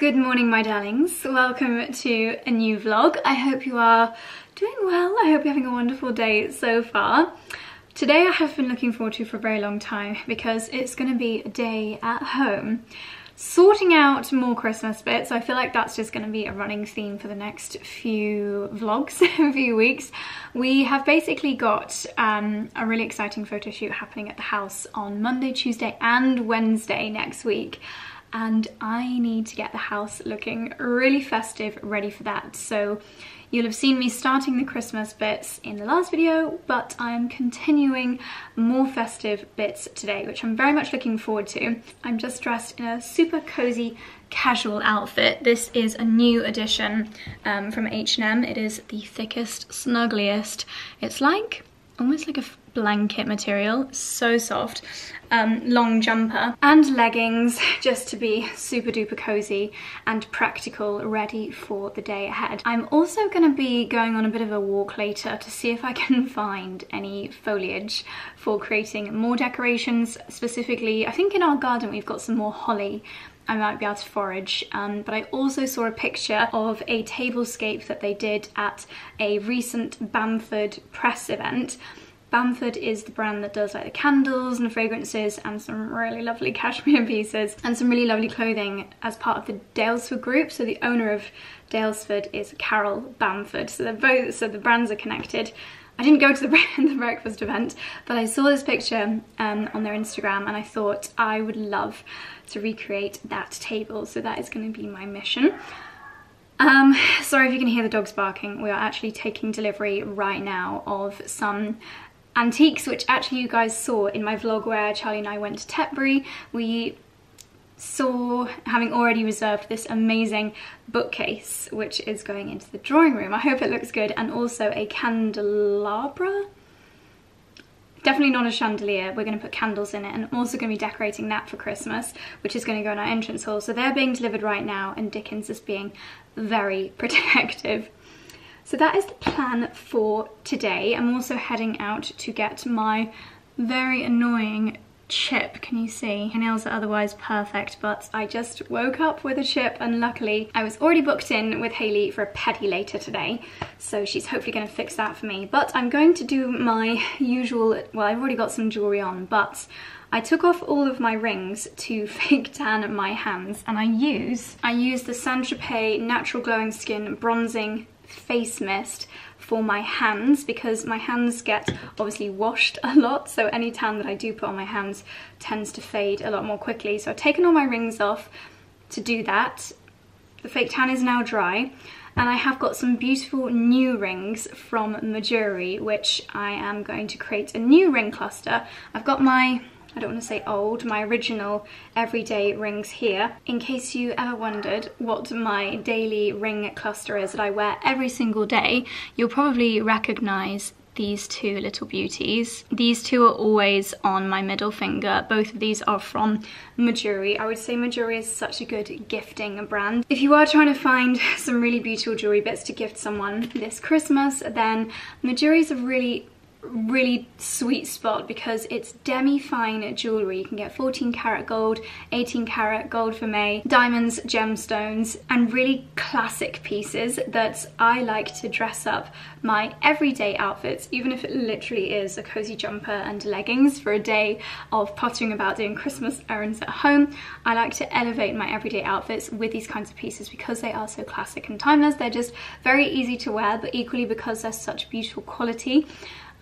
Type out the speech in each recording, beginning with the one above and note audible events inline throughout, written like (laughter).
Good morning, my darlings. Welcome to a new vlog. I hope you are doing well. I hope you're having a wonderful day so far. Today I have been looking forward to for a very long time because it's going to be a day at home sorting out more Christmas bits. I feel like that's just going to be a running theme for the next few vlogs, (laughs) a few weeks. We have basically got um, a really exciting photo shoot happening at the house on Monday, Tuesday and Wednesday next week and I need to get the house looking really festive ready for that. So You'll have seen me starting the Christmas bits in the last video, but I'm continuing more festive bits today, which I'm very much looking forward to. I'm just dressed in a super cozy casual outfit. This is a new addition um, from H&M. It is the thickest, snuggliest. It's like almost like a blanket material, so soft. Um, long jumper and leggings (laughs) just to be super duper cozy and practical ready for the day ahead. I'm also going to be going on a bit of a walk later to see if I (laughs) can find any foliage for creating more decorations. Specifically, I think in our garden we've got some more holly I might be able to forage. Um, but I also saw a picture of a tablescape that they did at a recent Bamford press event Bamford is the brand that does like the candles and the fragrances and some really lovely (laughs) cashmere pieces and some really lovely clothing as part of the Daylesford group. So the owner of Daylesford is Carole Bamford. So they're both, so the brands are connected. I didn't go to the, (laughs) the breakfast event, but I saw this picture um, on their Instagram and I thought I would love to recreate that table. So that is going to be my mission. Um, sorry if you can hear the dogs barking. We are actually taking delivery right now of some antiques, which actually you guys saw in my vlog where Charlie and I went to Tetbury. We saw, having already reserved this amazing bookcase, which is going into the drawing room. I hope it looks good. And also a candelabra. Definitely not a chandelier, we're going to put candles in it and I'm also going to be decorating that for Christmas, which is going to go in our entrance hall. So they're being delivered right now and Dickens is being very (laughs) protective. So that is the plan for today. I'm also heading out to get my very annoying chip, can you see? My nails are otherwise perfect, but I just woke up with a chip and luckily I was already booked in with Hayley for a pedi later today, so she's hopefully gonna fix that for me. But I'm going to do my usual, well, I've already got some jewelry on, but I took off all of my rings to (laughs) fake tan my hands and I use I use the Saint Tropez Natural Glowing Skin Bronzing face mist for my hands because my hands get obviously washed (laughs) a lot. So any tan that I do put on my hands tends to fade a lot more quickly. So I've taken all my rings off to do that. The fake tan is now dry. And I have got some beautiful new rings from Mejuri which I am going to create a new ring cluster. I've got my I don't want to say old, my original everyday rings here. In case you ever wondered what my daily ring cluster is that I wear every single day, you'll probably recognise these two little beauties. These two are always on my middle finger. Both of these are from Mejuri. I would say Mejuri is such a good gifting brand. If you are trying to find (laughs) some really beautiful jewelry bits to gift someone this Christmas, then Mejuri is a really really sweet spot because it's demi-fine jewellery. You can get 14 karat gold, 18 karat gold for vermeil, diamonds, gemstones, and really classic pieces that I like to dress up my everyday outfits, even if it literally is a cozy jumper and leggings for a day of pottering about doing Christmas errands at home. I like to elevate my everyday outfits with these kinds of pieces because they are so classic and timeless. They're just very easy to wear, but equally because they're such beautiful quality.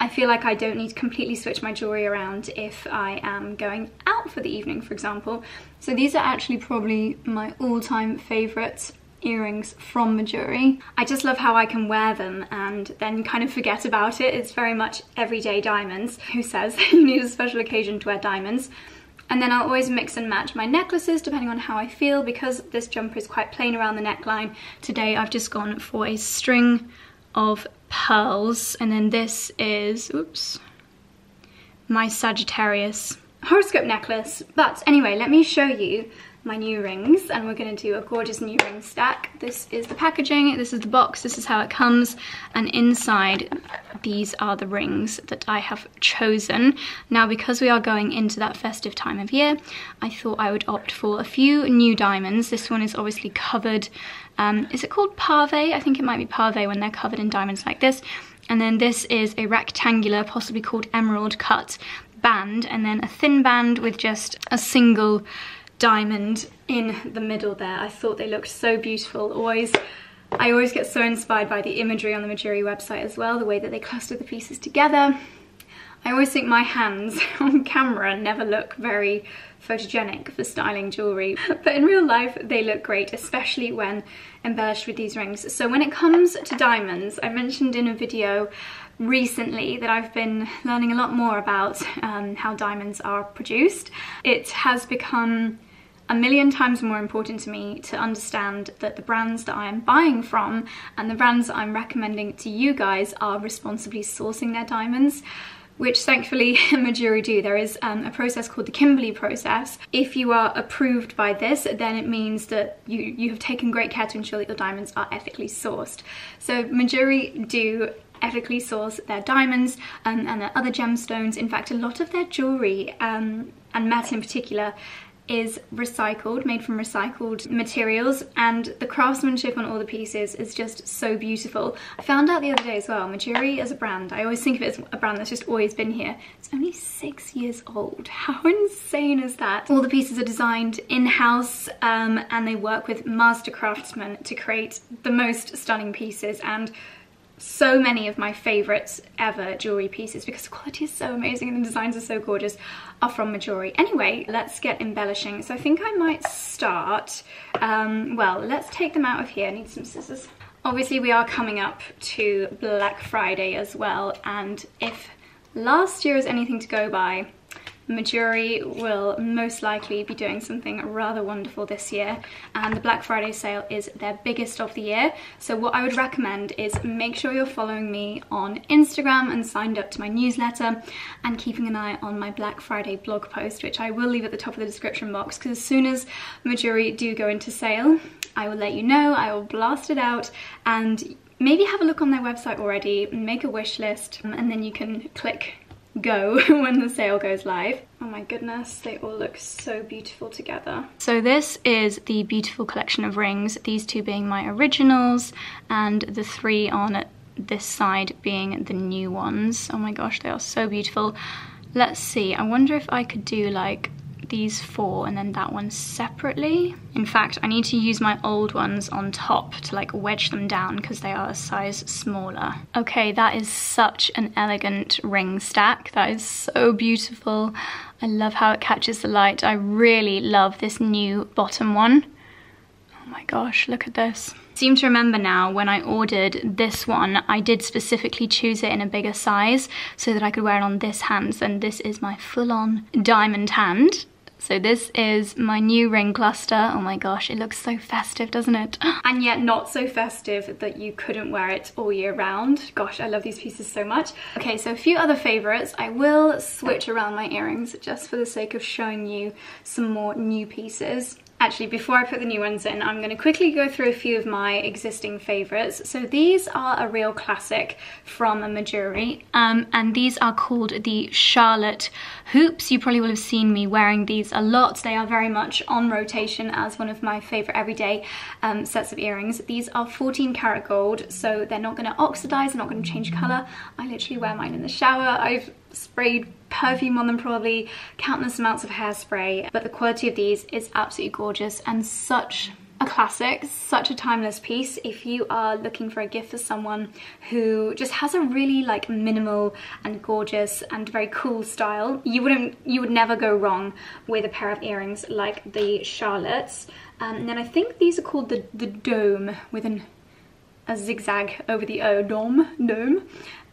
I feel like I don't need to completely switch my jewellery around if I am going out for the evening, for example. So these are actually probably my all-time favourites earrings from Mejuri. I just love how I can wear them and then kind of forget about it. It's very much everyday diamonds. Who says (laughs) you need a special occasion to wear diamonds? And then I'll always mix and match my necklaces depending on how I feel because this jumper is quite plain around the neckline. Today I've just gone for a string of pearls. And then this is, oops, my Sagittarius horoscope necklace. But anyway, let me show you my new rings and we're going to do a gorgeous new ring stack. This is the packaging, this is the box, this is how it comes and inside these are the rings that I have chosen. Now because we are going into that festive time of year I thought I would opt for a few new diamonds. This one is obviously covered, um, is it called pave? I think it might be pave when they're covered in diamonds like this. And then this is a rectangular, possibly called emerald cut band and then a thin band with just a single diamond in the middle there. I thought they looked so beautiful. Always, I always get so inspired by the imagery on the Mejuri website as well, the way that they cluster the pieces together. I always think my hands (laughs) on camera never look very photogenic for styling jewellery, (laughs) but in real life they look great, especially when embellished with these rings. So when it comes to diamonds, I mentioned in a video recently that I've been learning a lot more about um, how diamonds are produced. It has become a million times more important to me to understand that the brands that I am buying from and the brands that I'm recommending to you guys are responsibly sourcing their diamonds which thankfully (laughs) Mejuri do. There is um, a process called the Kimberley process. If you are approved by this, then it means that you, you have taken great care to ensure that your diamonds are ethically sourced. So Mejuri do ethically source their diamonds and their other gemstones. In fact, a lot of their jewellery, um, and metal in particular, is recycled, made from recycled materials, and the craftsmanship on all the pieces is just so beautiful. I found out the other day as well, Mejuri as a brand, I always think of it as a brand that's just always been here. It's only six years old. (laughs) How insane is that? All the pieces are designed in-house um, and they work with master craftsmen to create the most stunning pieces and so many of my favorites ever jewelry pieces because the quality is so amazing and the designs are so gorgeous are from Mejuri. Anyway, let's get embellishing. So I think I might start, um, well, let's take them out of here. I need some scissors. Obviously we are coming up to Black Friday as well and if last year is anything to go by, Mejuri will most likely be doing something rather wonderful this year and the Black Friday sale is their biggest of the year. So what I would recommend is make sure you're following me on Instagram and signed up to my newsletter and keeping an eye on my Black Friday blog post, which I will leave at the top of the description box because as soon as Mejuri do go into sale, I will let you know, I will blast it out and maybe have a look on their website already, make a wish list, and then you can click go (laughs) when the sale goes live. Oh my goodness, they all look so beautiful together. So this is the beautiful collection of rings, these two being my originals and the three on this side being the new ones. Oh my gosh, they are so beautiful. Let's see, I wonder if I could do like these four and then that one separately. In fact, I need to use my old ones on top to like wedge them down because they are a size smaller. Okay, that is such an elegant ring stack. That is so beautiful. I love how it catches the light. I really love this new bottom one. Oh my gosh, look at this seem to remember now when I ordered this one, I did specifically choose it in a bigger size so that I could wear it on this hand. And this is my full-on diamond hand. So this is my new ring cluster. Oh my gosh, it looks so festive, doesn't it? (gasps) and yet not so festive that you couldn't wear it all year round. Gosh, I love these pieces so much. Okay, so a few other favorites. I will switch around my earrings just for the sake of showing you some more new pieces. Actually, before I put the new ones in, I'm going to quickly go through a few of my existing favourites. So these are a real classic from a Mejuri, um, and these are called the Charlotte hoops. You probably will have seen me wearing these a lot. They are very much on rotation as one of my favourite everyday um, sets of earrings. These are 14 karat gold, so they're not going to oxidize, they're not going to change colour. I literally wear mine in the shower. I've sprayed perfume on them probably, countless amounts of hairspray, but the quality of these is absolutely gorgeous and such a classic, such a timeless piece if you are looking for a gift for someone who just has a really like minimal and gorgeous and very cool style. You wouldn't, you would never go wrong with a pair of earrings like the Charlottes. Um, and then I think these are called the, the Dome with an, a zigzag over the O, Dome, Dome.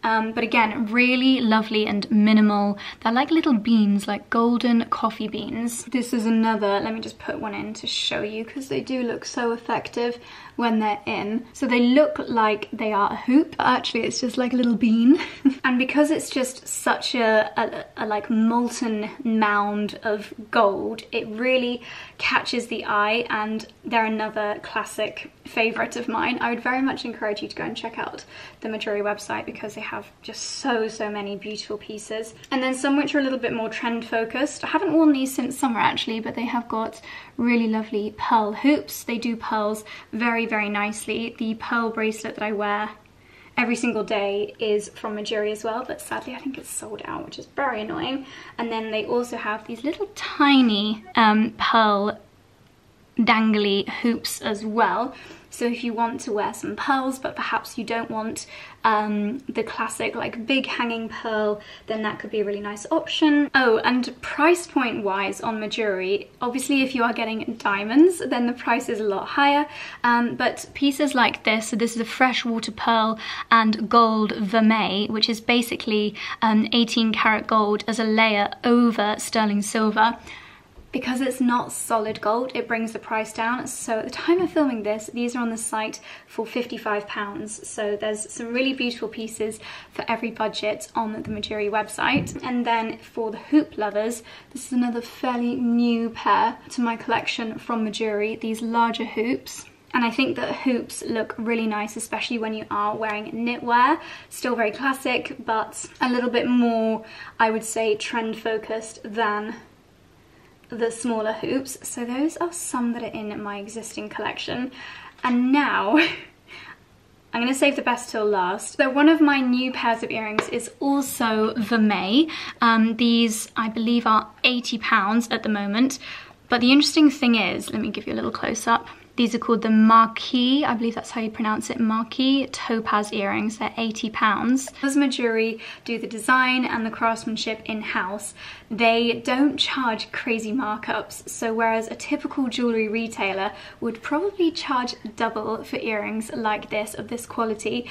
Um, but again, really lovely and minimal. They're like little beans, like golden coffee beans. This is another, let me just put one in to show you because they do look so effective when they're in. So they look like they are a hoop, but actually it's just like a little bean. (laughs) and because it's just such a, a, a, like molten mound of gold, it really catches the eye and they're another classic favorite of mine. I would very much encourage you to go and check out the Mejuri website because they have just so, so many beautiful pieces. And then some which are a little bit more trend focused. I haven't worn these since summer actually, but they have got really lovely pearl hoops. They do pearls very, very nicely. The pearl bracelet that I wear every single day is from Mejuri as well, but sadly I think it's sold out, which is very annoying. And then they also have these little tiny um, pearl dangly hoops as well. So if you want to wear some pearls, but perhaps you don't want um, the classic like big hanging pearl, then that could be a really nice option. Oh, and price point wise on Mejuri, obviously if you are getting diamonds, then the price is a lot higher. Um, but pieces like this, so this is a freshwater pearl and gold vermeil, which is basically um, 18 karat gold as a layer over sterling silver because it's not solid gold, it brings the price down. So at the time of filming this, these are on the site for £55. So there's some really beautiful pieces for every budget on the Mejuri website. And then for the hoop lovers, this is another fairly new pair to my collection from Mejuri, these larger hoops. And I think that hoops look really nice, especially when you are wearing knitwear. Still very classic, but a little bit more, I would say, trend focused than the smaller hoops. So those are some that are in my existing collection. And now, (laughs) I'm going to save the best till last. So one of my new pairs of earrings is also Vermeil. Um, these, I believe, are £80 at the moment. But the interesting thing is, let me give you a little close up. These are called the Marquis, I believe that's how you pronounce it, Marquis Topaz earrings. They're 80 pounds. As Mejuri do the design and the craftsmanship in-house, they don't charge crazy markups. So whereas a typical jewelry retailer would probably charge double for earrings like this, of this quality,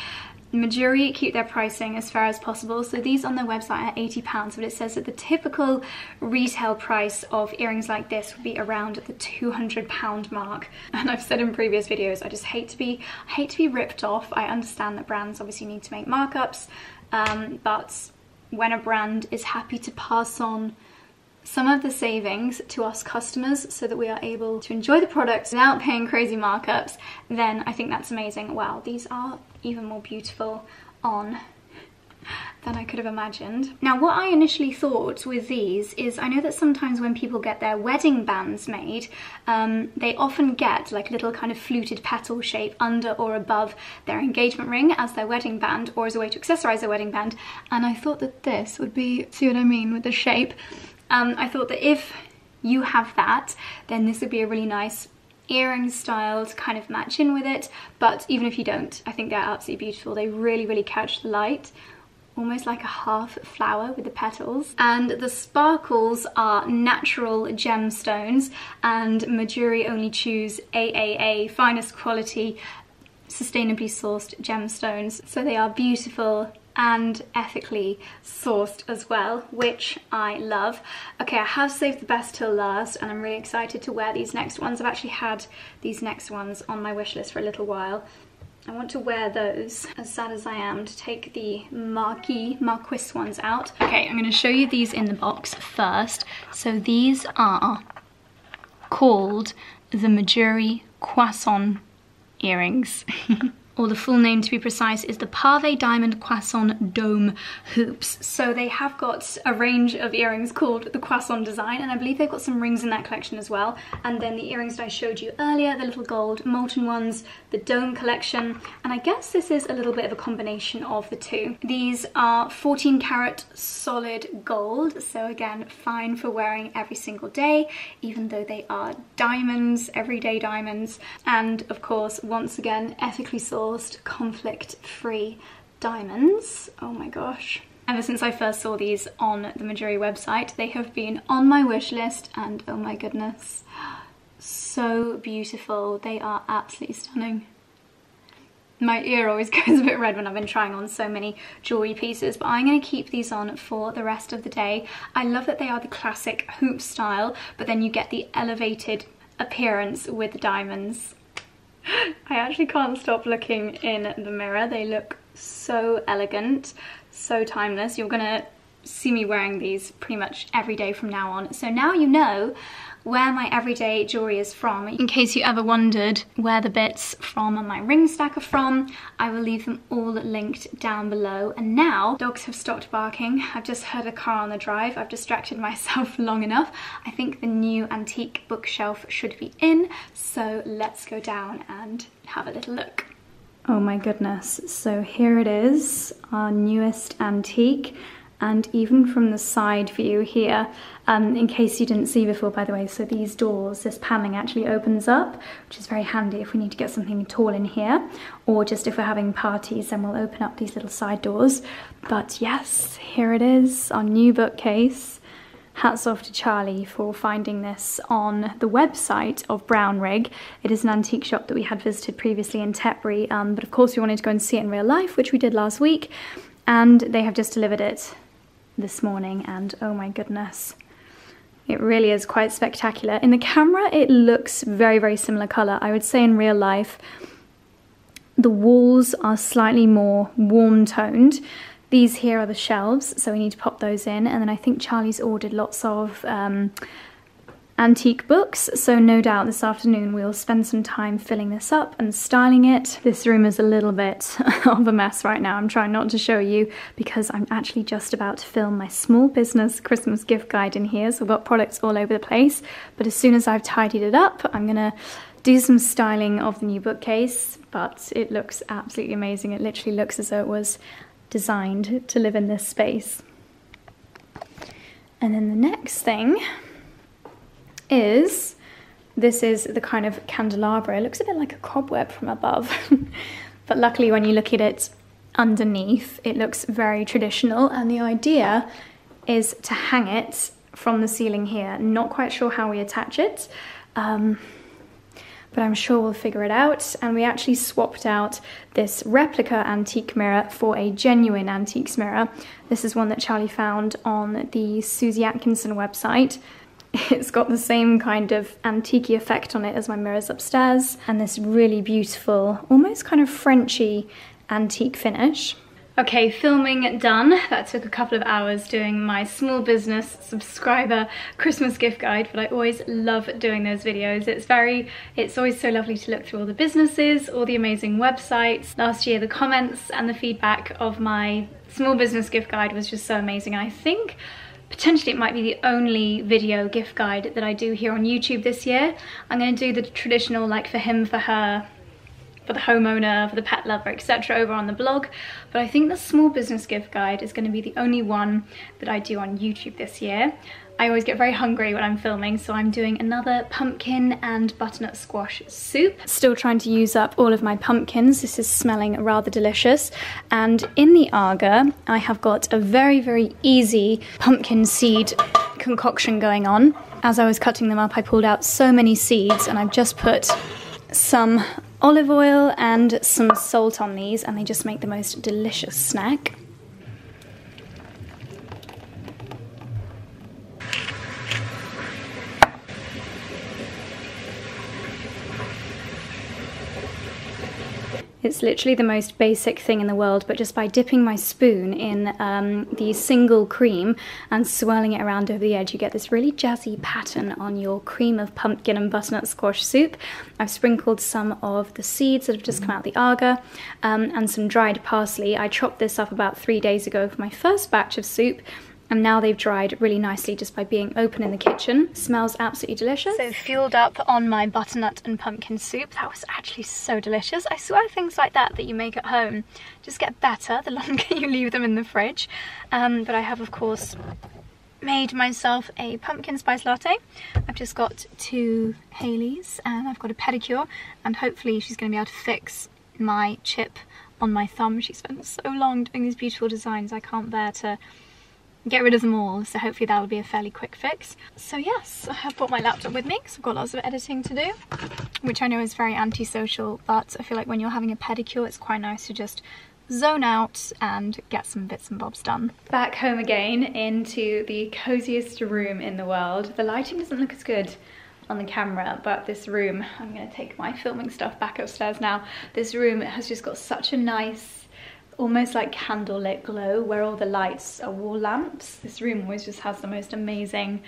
Mejuri keep their pricing as fair as possible. So these on their website are £80, but it says that the typical retail price of earrings like this would be around the £200 mark. (laughs) And I've said in previous videos, I just hate to be, I hate to be ripped off. I understand that brands obviously need to make markups, um, but when a brand is happy to pass on some of the savings to us customers so that we are able to enjoy the products without paying crazy markups, then I think that's amazing. Wow, these are even more beautiful on than I could have imagined. Now what I initially thought with these is I know that sometimes when people get their wedding bands made um, they often get like a little kind of fluted petal shape under or above their engagement ring as their wedding band or as a way to accessorize their wedding band and I thought that this would be, see what I mean with the shape, um, I thought that if you have that then this would be a really nice earring style to kind of match in with it. But even if you don't I think they're absolutely beautiful. They really really catch the light almost like a half flower with the petals. And the sparkles are natural gemstones and Mejuri only choose AAA finest quality sustainably sourced gemstones. So they are beautiful and ethically sourced as well, which I love. Okay, I have saved the best till last and I'm really excited to wear these next ones. I've actually had these next ones on my wish list for a little while. I want to wear those, as sad as I am, to take the Marquis, Marquis ones out. Okay, I'm going to show you these in the box first. So these are called the Mejuri Croissant earrings. (laughs) or the full name to be precise, is the Pave Diamond Croissant Dome Hoops. So they have got a range of earrings called the Croissant design, and I believe they've got some rings in that collection as well. And then the earrings that I showed you earlier, the little gold molten ones, the Dome collection, and I guess this is a little bit of a combination of the two. These are 14 karat solid gold, so again, fine for wearing every single day, even though they are diamonds, everyday diamonds. And of course, once again, ethically sourced sourced conflict-free diamonds. Oh my gosh. Ever since I first saw these on the Mejuri website, they have been on my wish list and oh my goodness, so beautiful. They are absolutely stunning. my ear always (laughs) goes a bit red when I've been trying on so many jewelry pieces, but I'm going to keep these on for the rest of the day. I love that they are the classic hoop style, but then you get the elevated appearance with the diamonds. I actually can't stop looking in the mirror. They look so elegant, so timeless. You're gonna see me wearing these pretty much every day from now on. So now you know where my everyday jewelry is from. In case you ever wondered where the bits from my ring stack are from, I will leave them all linked down below. And now, dogs have stopped barking. I've just heard a car on the drive. I've distracted (laughs) myself long enough. I think the new antique bookshelf should be in, so let's go down and have a little look. Oh my goodness, so here it is, our newest antique and even from the side view here, um, in case you didn't see before by the way, so these doors, this paneling actually opens up, which is very handy if we need to get something tall in here, or just if we're having parties then we'll open up these little side doors. But yes, here it is, our new bookcase. Hats off to Charlie for finding this on the website of Brownrigg. It is an antique shop that we had visited previously in Tetbury, um, but of course we wanted to go and see it in real life, which we did last week, and they have just delivered it this morning and oh my goodness it really is quite spectacular. In the camera it looks very very similar color i would say in real life the walls are slightly more warm toned these here are the shelves so we need to pop those in. And then i think charlie's ordered lots of um, antique books, so no doubt this afternoon we'll spend some time filling this up and styling it. This room is a little bit (laughs) of a mess right now. I'm trying not to show you because I'm actually just about to film my small business Christmas gift guide in here, so I've got products all over the place. But as soon as I've tidied it up, I'm gonna do some styling of the new bookcase, but it looks absolutely amazing. It literally looks as though it was designed to live in this space. And then the next thing is, this is the kind of candelabra. It looks a bit like a cobweb from above. (laughs) but luckily when you look at it underneath, it looks very traditional. And the idea is to hang it from the ceiling here. Not quite sure how we attach it. Um, but I'm sure we'll figure it out. And we actually swapped out this replica antique mirror for a genuine antiques mirror. This is one that Charlie found on the Susie Atkinson website. It's got the same kind of antique effect on it as my mirrors upstairs and this really beautiful, almost kind of Frenchy antique finish. Okay, filming done. That took a couple of hours doing my small business subscriber Christmas gift guide, but I always love doing those videos. It's very, it's always so lovely to look through all the businesses, all the amazing websites. Last year, the comments and the feedback of my small business gift guide was just so amazing. I think potentially it might be the only video gift guide that I do here on YouTube this year. I'm going to do the traditional like for him, for her, for the homeowner, for the pet lover, etc. over on the blog. But I think the small business gift guide is going to be the only one that I do on YouTube this year. I always get very hungry when I'm filming, so I'm doing another pumpkin and butternut squash soup. Still trying to use up all of my pumpkins. This is smelling rather delicious. And in the Aga, I have got a very, very easy pumpkin seed concoction going on. As I was cutting them up, I pulled out so many seeds and I've just put some olive oil and some salt on these and they just make the most delicious snack. It's literally the most basic thing in the world, but just by dipping my spoon in um, the single cream and swirling it around over the edge, you get this really jazzy pattern on your cream of pumpkin and butternut squash soup. I've sprinkled some of the seeds that have just come out the Aga um, and some dried parsley. I chopped this up about three days ago for my first batch of soup and now they've dried really nicely just by being open in the kitchen. Smells absolutely delicious. So fueled up on my butternut and pumpkin soup. That was actually so delicious. I swear things like that that you make at home just get better the (laughs) longer you leave them in the fridge. Um, but I have of course made myself a pumpkin spice latte. I've just got to Hayley's and I've got a pedicure and hopefully she's going to be able to fix my chip on my thumb. She spent so long doing these beautiful designs. I can't bear to get rid of them all. So hopefully that'll be a fairly quick fix. So yes, I have brought my laptop with me because I've got lots of editing to do, which I know is very antisocial, but I feel like when you're having a pedicure, it's quite nice to just zone out and get some bits and bobs done. Back home again into the coziest room in the world. The lighting doesn't look as good on the camera but this room I'm gonna take my filming stuff back upstairs now this room has just got such a nice almost like candlelit glow where all the lights are wall lamps this room always just has the most amazing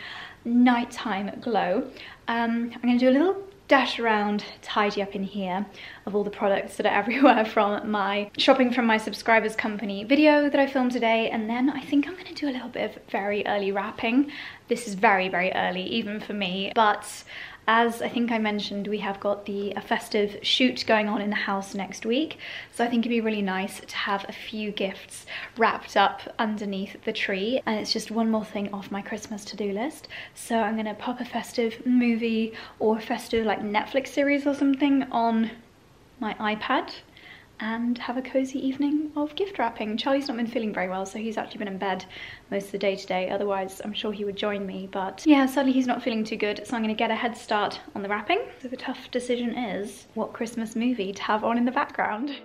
nighttime glow um, I'm gonna do a little dash around, tidy up in here of all the products that are (laughs) everywhere from my shopping from my subscribers company video that I filmed today. And then I think I'm gonna do a little bit of very early wrapping. This is very, very early, even for me, but as I think I mentioned, we have got the a festive shoot going on in the house next week. So I think it'd be really nice to have a few gifts wrapped up underneath the tree. And it's just one more thing off my Christmas to-do list. So I'm gonna pop a festive movie or a festive like Netflix series or something on my iPad and have a cozy evening of gift wrapping. Charlie's not been feeling very well, so he's actually been in bed most of the day today. Otherwise, I'm sure he would join me. But yeah, sadly he's not feeling too good, so I'm gonna get a head start on the wrapping. So the tough decision is what Christmas movie to have on in the background.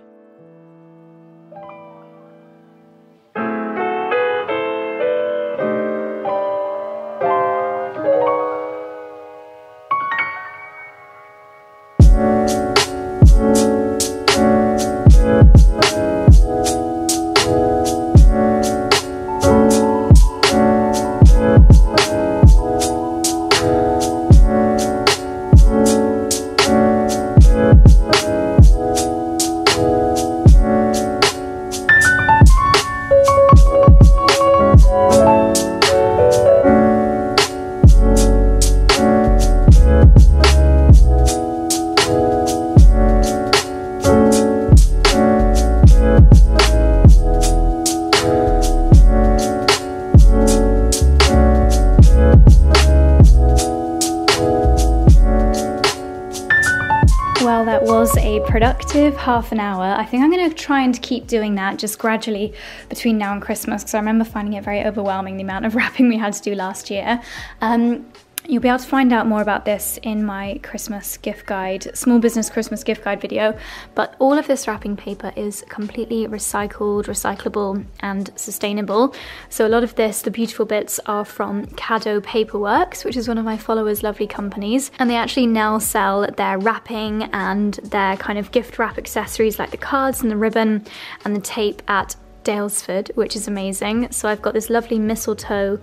Half an hour. I think I'm going to try and keep doing that just gradually between now and Christmas because I remember finding it very overwhelming the amount of (laughs) wrapping we had to do last year. Um, You'll be able to find out more about this in my Christmas gift guide, small business Christmas gift guide video. But all of this wrapping paper is completely recycled, recyclable, and sustainable. So a lot of this, the beautiful bits, are from Caddo Paperworks, which is one of my followers' lovely companies. And they actually now sell their wrapping and their kind of gift wrap accessories like the cards and the ribbon and the tape at Daylesford, which is amazing. So I've got this lovely mistletoe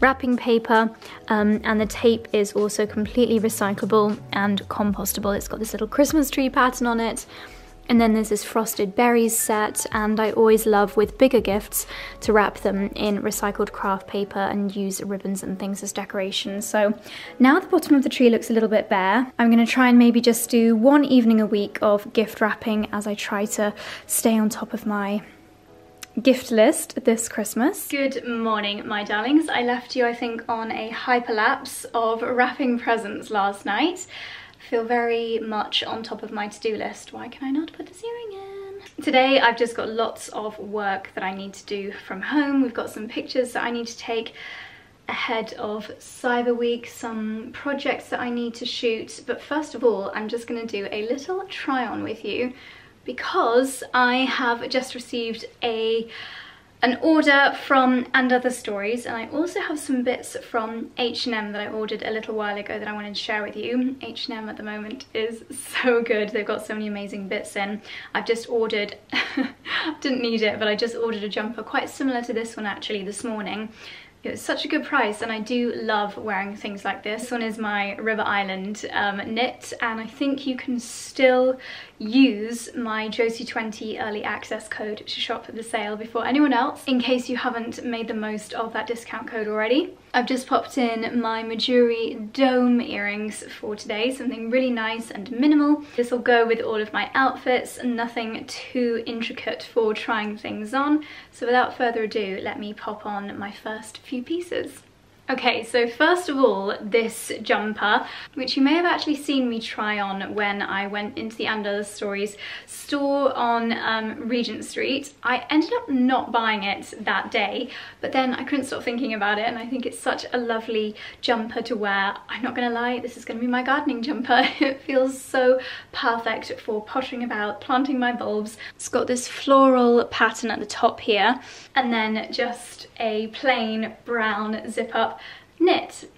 wrapping paper um, and the tape is also completely recyclable and compostable. It's got this little Christmas tree pattern on it. And then there's this frosted berries set and I always love with bigger gifts to wrap them in recycled craft paper and use ribbons and things as decoration. So now the bottom of the tree looks a little bit bare. I'm gonna try and maybe just do one evening a week of gift wrapping as I try to stay on top of my gift list this Christmas. Good morning, my darlings. I left you, I think, on a hyperlapse of wrapping presents last night. Feel very much on top of my to-do list. Why can I not put this earring in? Today, I've just got lots of work that I need to do from home. We've got some pictures that I need to take ahead of Cyber Week, some projects that I need to shoot. But first of all, I'm just gonna do a little try on with you because I have just received a an order from And Other Stories and I also have some bits from H&M that I ordered a little while ago that I wanted to share with you. H&M at the moment is so good. They've got so many amazing bits in. I've just ordered, (laughs) didn't need it, but I just ordered a jumper quite similar to this one actually this morning it was such a good price and I do love wearing things like this. This one is my River Island um, knit and I think you can still use my Josie20 early access code to shop the sale before anyone else in case you haven't made the most of that discount code already. I've just popped in my Mejuri dome earrings for today, something really nice and minimal. This will go with all of my outfits, nothing too intricate for trying things on. So without further ado, let me pop on my first few pieces. Okay, so first of all, this jumper, which you may have actually seen me try on when I went into the And Other Stories store on um, Regent Street. I ended up not buying it that day, but then I couldn't stop thinking about it and I think it's such a lovely jumper to wear. I'm not gonna lie, this is gonna be my gardening jumper. (laughs) it feels so perfect for pottering about, planting my bulbs. It's got this floral pattern at the top here and then just a plain brown zip up knit.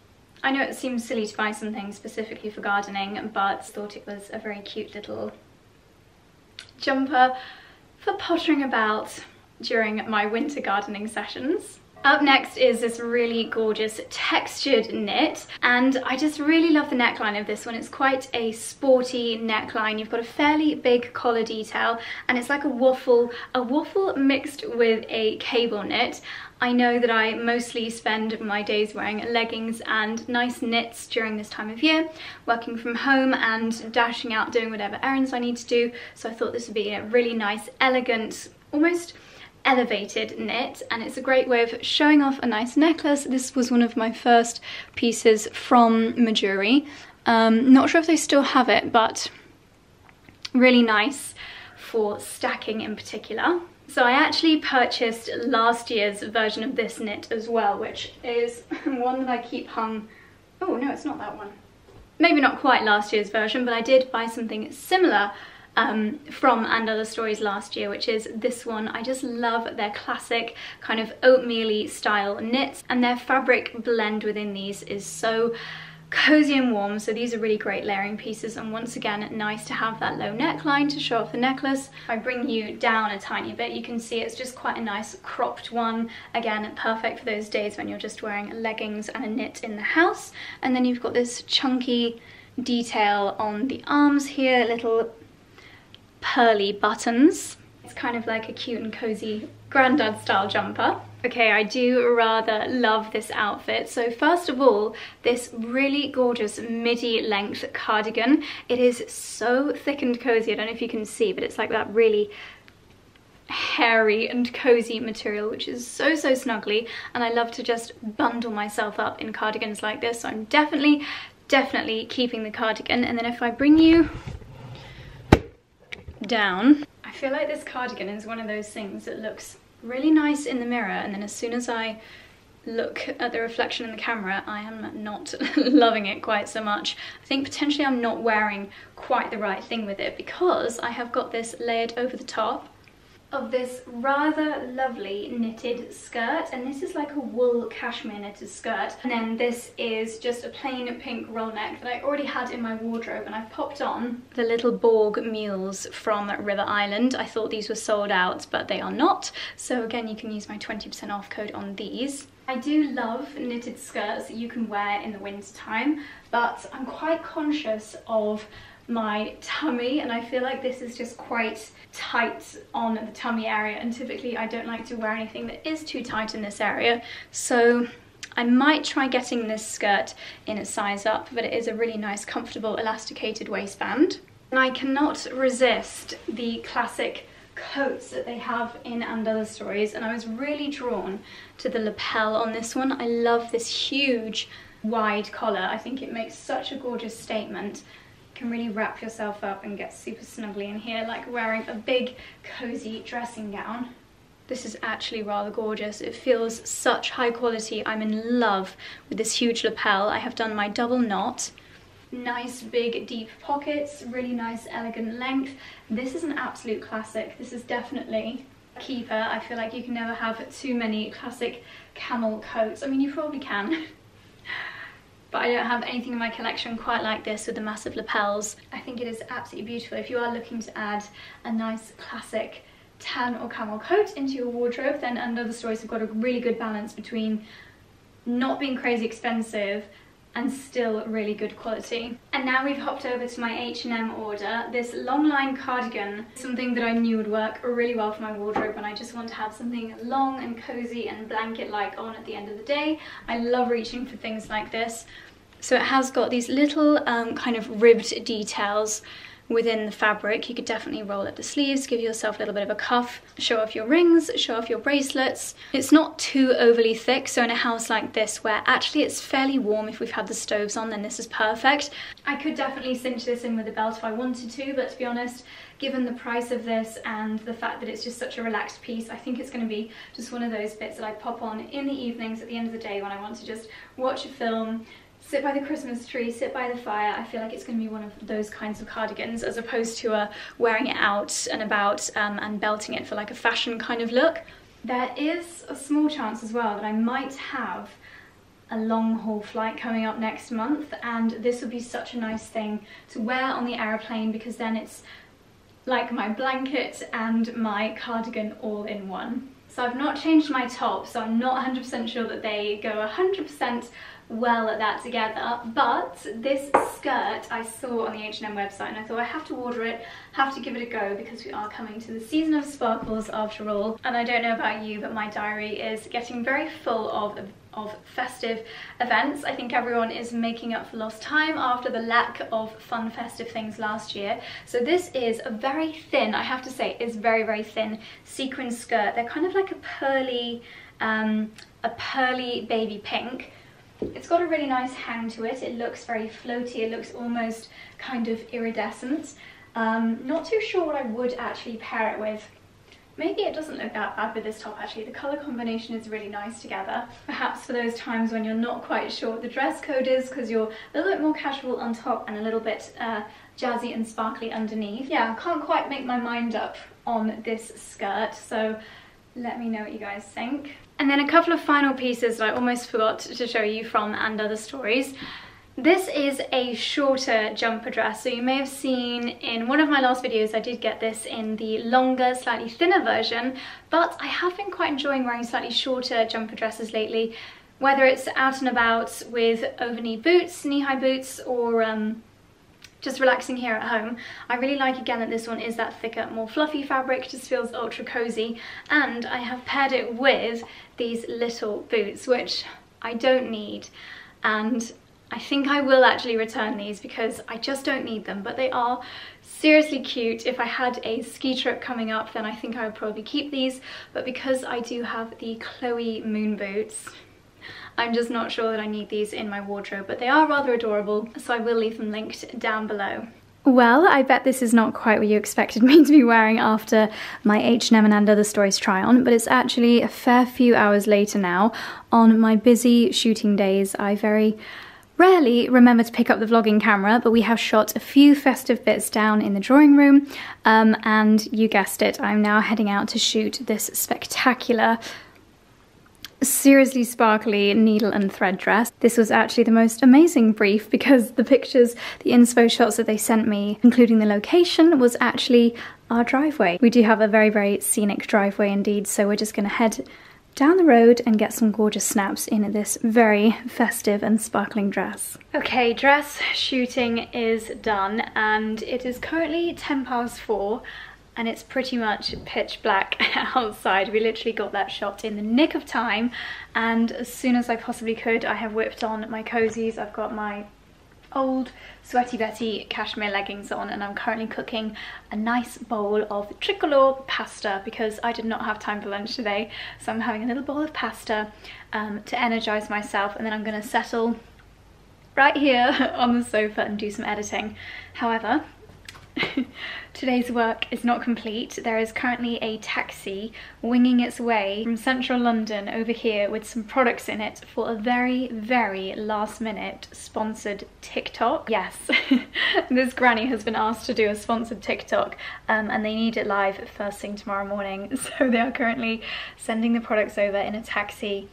I know it seems silly to buy something specifically for gardening, but thought it was a very cute little jumper for pottering about during my winter gardening sessions. Up next is this really gorgeous textured knit and I just really love the neckline of this one. It's quite a sporty neckline. You've got a fairly big collar detail and it's like a waffle, a waffle mixed with a cable knit. I know that I mostly spend my days wearing leggings and nice knits during this time of year, working from home and dashing out doing whatever errands I need to do. So I thought this would be a really nice, elegant, almost elevated knit and it's a great way of showing off a nice necklace. This was one of my first pieces from Mejuri. Um, not sure if they still have it, but really nice for stacking in particular. So I actually purchased last year's version of this knit as well, which is (laughs) one that I keep hung. Oh no, it's not that one. Maybe not quite last year's version, but I did buy something similar um, from And Other Stories last year, which is this one. I just love their classic kind of oatmeal style knits and their fabric blend within these is so cozy and warm. So these are really great layering pieces. And once again nice to have that low neckline to show off the necklace. If I bring you down a tiny bit. You can see it's just quite a nice cropped one. Again perfect for those days when you're just wearing leggings and a knit in the house. And then you've got this chunky detail on the arms here little pearly buttons. It's kind of like a cute and cozy granddad style jumper. Okay, I do rather love this outfit. So first of all, this really gorgeous midi length cardigan. It is so thick and cozy. I don't know if you can see, but it's like that really hairy and cozy material which is so so snuggly and I love to just bundle myself up in cardigans like this so I'm definitely definitely keeping the cardigan and then if I bring you down. I feel like this cardigan is one of those things that looks really nice in the mirror and then as soon as I look at the reflection in the camera, I am not (laughs) loving it quite so much. I think potentially I'm not wearing quite the right thing with it because I have got this layered over the top of this rather lovely knitted skirt and this is like a wool cashmere knitted skirt and then this is just a plain pink roll neck that I already had in my wardrobe and I've popped on the little Borg mules from River Island. I thought these were sold out but they are not so again you can use my 20% off code on these. I do love knitted skirts that you can wear in the winter time but I'm quite conscious of my tummy and I feel like this is just quite tight on the tummy area and typically I don't like to wear anything that is too tight in this area so I might try getting this skirt in a size up but it is a really nice comfortable elasticated waistband and I cannot resist the classic coats that they have in And Other Stories and I was really drawn to the lapel on this one. I love this huge wide collar. I think it makes such a gorgeous statement can really wrap yourself up and get super snuggly in here like wearing a big cozy dressing gown. This is actually rather gorgeous. It feels such high quality. I'm in love with this huge lapel. I have done my double knot. Nice big deep pockets, really nice elegant length. This is an absolute classic. This is definitely a keeper. I feel like you can never have too many classic camel coats. I mean, you probably can. (laughs) but I don't have anything in my collection quite like this with the massive lapels. I think it is absolutely beautiful. If you are looking to add a nice classic tan or camel coat into your wardrobe, then And Other Stories have got a really good balance between not being crazy expensive and still really good quality. And now we've hopped over to my H&M order. This long line cardigan, something that I knew would work really well for my wardrobe and I just want to have something long and cozy and blanket-like on at the end of the day. I love reaching for things like this. So it has got these little um, kind of ribbed details within the fabric. You could definitely roll up the sleeves, give yourself a little bit of a cuff, show off your rings, show off your bracelets. It's not too overly thick, so in a house like this where actually it's fairly warm if we've had the stoves on, then this is perfect. I could definitely cinch this in with a belt if I wanted to, but to be honest, given the price of this and the fact that it's just such a relaxed piece, I think it's going to be just one of those bits that I pop on in the evenings at the end of the day when I want to just watch a film, sit by the Christmas tree, sit by the fire. I feel like it's going to be one of those kinds of cardigans as opposed to uh, wearing it out and about um, and belting it for like a fashion kind of look. There is a small chance as well that I might have a long haul flight coming up next month and this would be such a nice thing to wear on the aeroplane because then it's like my blanket and my cardigan all in one. So I've not changed my top, so I'm not 100% sure that they go 100% well at that together but this skirt I saw on the H&M website and I thought I have to order it have to give it a go because we are coming to the season of sparkles after all and I don't know about you but my diary is getting very full of of festive events. I think everyone is making up for lost time after the lack of fun festive things last year. So this is a very thin, I have to say, is very, very thin sequin skirt. They're kind of like a pearly, um, a pearly baby pink it's got a really nice hang to it. It looks very floaty. It looks almost kind of iridescent. Um, not too sure what I would actually pair it with. Maybe it doesn't look that bad with this top actually. The colour combination is really nice together. Perhaps for those times when you're not quite sure what the dress code is because you're a little bit more casual on top and a little bit uh, jazzy and sparkly underneath. Yeah, I can't quite make my mind up on this skirt, so let me know what you guys think. And then a couple of final pieces that I almost forgot to show you from And Other Stories. This is a shorter jumper dress, so you may have seen in one of my last videos I did get this in the longer, slightly thinner version, but I have been quite enjoying wearing slightly shorter jumper dresses lately, whether it's out and about with over-knee boots, knee-high boots, or um, just relaxing here at home. I really like again that this one is that thicker, more fluffy fabric, just feels ultra cozy. And I have paired it with these little boots, which I don't need. And I think I will actually return these because I just don't need them, but they are seriously cute. If I had a ski trip coming up, then I think I would probably keep these. But because I do have the Chloe moon boots, I'm just not sure that I need these in my wardrobe, but they are rather adorable, so I will leave them linked down below. Well, I bet this is not quite what you expected (laughs) me to be wearing after my H&M and Other Stories try on, but it's actually a fair few hours later now. On my busy shooting days, I very rarely remember to pick up the vlogging camera, but we have shot a few festive bits down in the drawing room, um, and you guessed it, I'm now heading out to shoot this spectacular seriously sparkly needle and thread dress. This was actually the most amazing brief because the pictures, the inspo shots that they sent me, including the location, was actually our driveway. We do have a very, very scenic driveway indeed, so we're just gonna head down the road and get some gorgeous snaps in this very festive and sparkling dress. Okay, dress shooting is done and it is currently 10 past 4 and it's pretty much pitch black (laughs) outside. We literally got that shot in the nick of time and as soon as I possibly could I have whipped on my cozies. I've got my old Sweaty Betty cashmere leggings on and I'm currently cooking a nice bowl of tricolor pasta because I did not have time for lunch today so I'm having a little bowl of pasta um, to energize myself and then I'm going to settle right here (laughs) on the sofa and do some editing. However, (laughs) Today's work is not complete. There is currently a taxi winging its way from central London over here with some products in it for a very, very last minute sponsored TikTok. Yes, (laughs) this granny has been asked to do a sponsored TikTok um, and they need it live first thing tomorrow morning. (laughs) So they are currently sending the products over in a taxi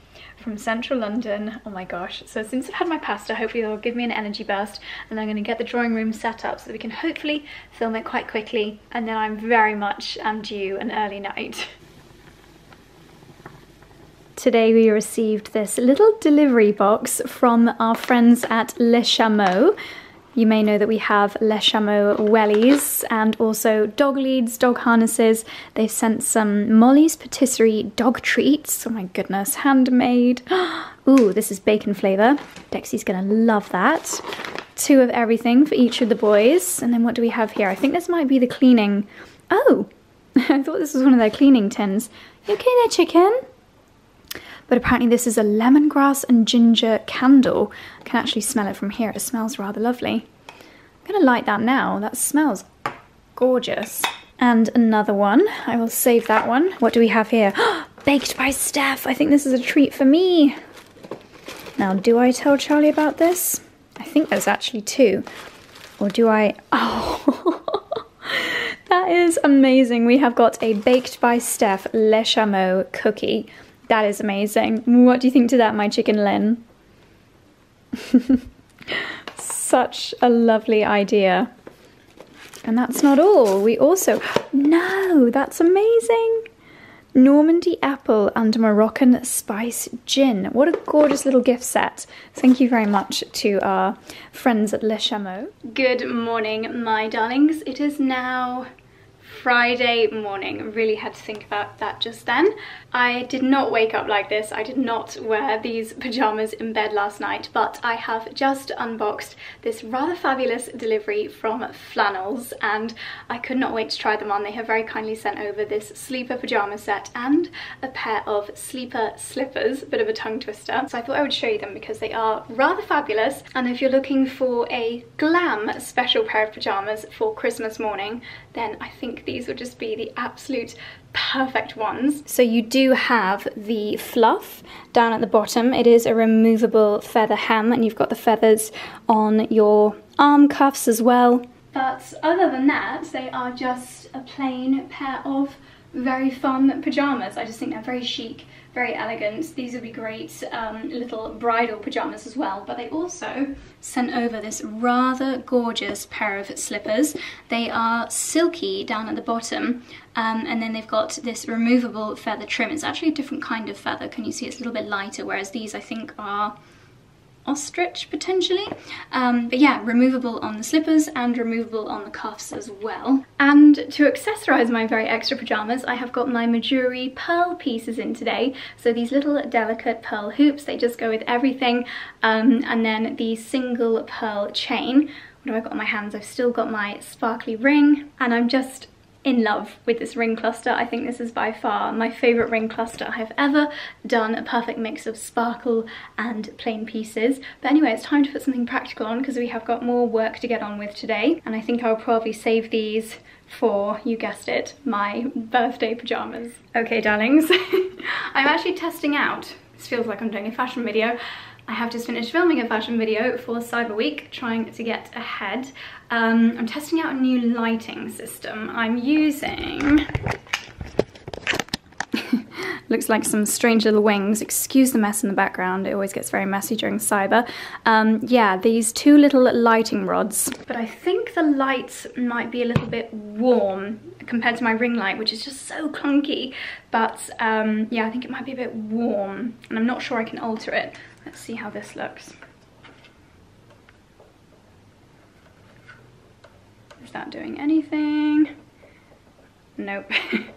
from central London. Oh my gosh. So since I've had my pasta, hopefully they'll give me an energy burst and I'm gonna get the drawing room set up so we can hopefully film it quite quickly. And then I'm very much am due an early night. (laughs) Today we received this little delivery box from our friends at Le Chameau. You may know that we have Le Chameau wellies and also dog leads, dog harnesses. They've sent some Molly's Patisserie dog treats. Oh my goodness, handmade. (gasps) Ooh, this is bacon flavour. Dexy's gonna love that. Two of everything for each of the boys. And then what do we have here? I think this might be the cleaning. Oh, (laughs) I thought this was one of their cleaning tins. You okay there, chicken? But apparently this is a lemongrass and ginger candle. I can actually smell it from here. It smells rather lovely. I'm gonna light that now. That smells gorgeous. And another one. I will save that one. What do we have here? (gasps) Baked by Steph. I think this is a treat for me. Now, do I tell Charlie about this? I think there's actually two. Or do I? Oh, (laughs) that is amazing. We have got a Baked by Steph Le Chameau cookie. That is amazing. What do you think to that, my chicken Lynn? (laughs) Such a lovely idea. And that's not all. We also, (gasps) no, that's amazing. Normandy apple and Moroccan spice gin. What a gorgeous little gift set. Thank you very much to our friends at Le Chameau. Good morning, my darlings. It is now Friday morning. Really had to think about that just then. I did not wake up like this. I did not wear these pajamas in bed last night, but I have just unboxed this rather fabulous delivery from Flannels and I could not wait to try them on. They have very kindly sent over this sleeper pajama set and a pair of sleeper slippers, bit of a tongue twister. So I thought I would show you them because they are rather fabulous. And if you're looking for a glam special pair of pajamas for Christmas morning, then I think these would just be the absolute perfect ones. So you do have the fluff down at the bottom. It is a removable feather hem and you've got the feathers on your arm cuffs as well. But other than that, they are just a plain pair of very fun pyjamas. I just think they're very chic very elegant. These would be great um, little bridal pyjamas as well, but they also sent over this rather gorgeous pair of slippers. They are silky down at the bottom, um, and then they've got this removable feather trim. It's actually a different kind of feather. Can you see it's a little bit lighter, whereas these I think are ostrich potentially. Um, but yeah, removable on the slippers and removable on the cuffs as well. And to accessorize my very extra pajamas, I have got my Mejuri pearl pieces in today. So these little delicate pearl hoops, they just go with everything. Um, and then the single pearl chain. What have I got on my hands? I've still got my sparkly ring and I'm just in love with this ring cluster. I think this is by far my favourite ring cluster I have ever done, a perfect mix of sparkle and plain pieces. But anyway, it's time to put something practical on because we have got more work to get on with today. And I think I'll probably save these for, you guessed it, my birthday pyjamas. Okay, darlings, (laughs) (laughs) I'm actually testing out, this feels like I'm doing a fashion video, I have just finished filming a fashion video for Cyber Week, trying to get ahead. Um, I'm testing out a new lighting system. I'm using... (laughs) looks like some strange little wings. Excuse the mess in the background, it always gets very messy during cyber. Um, yeah, these two little lighting rods. But I think the lights might be a little bit warm compared to my ring light, which is just so clunky. But um, yeah, I think it might be a bit warm, and I'm not sure I can alter it. Let's see how this looks. Is that doing anything? Nope. (laughs)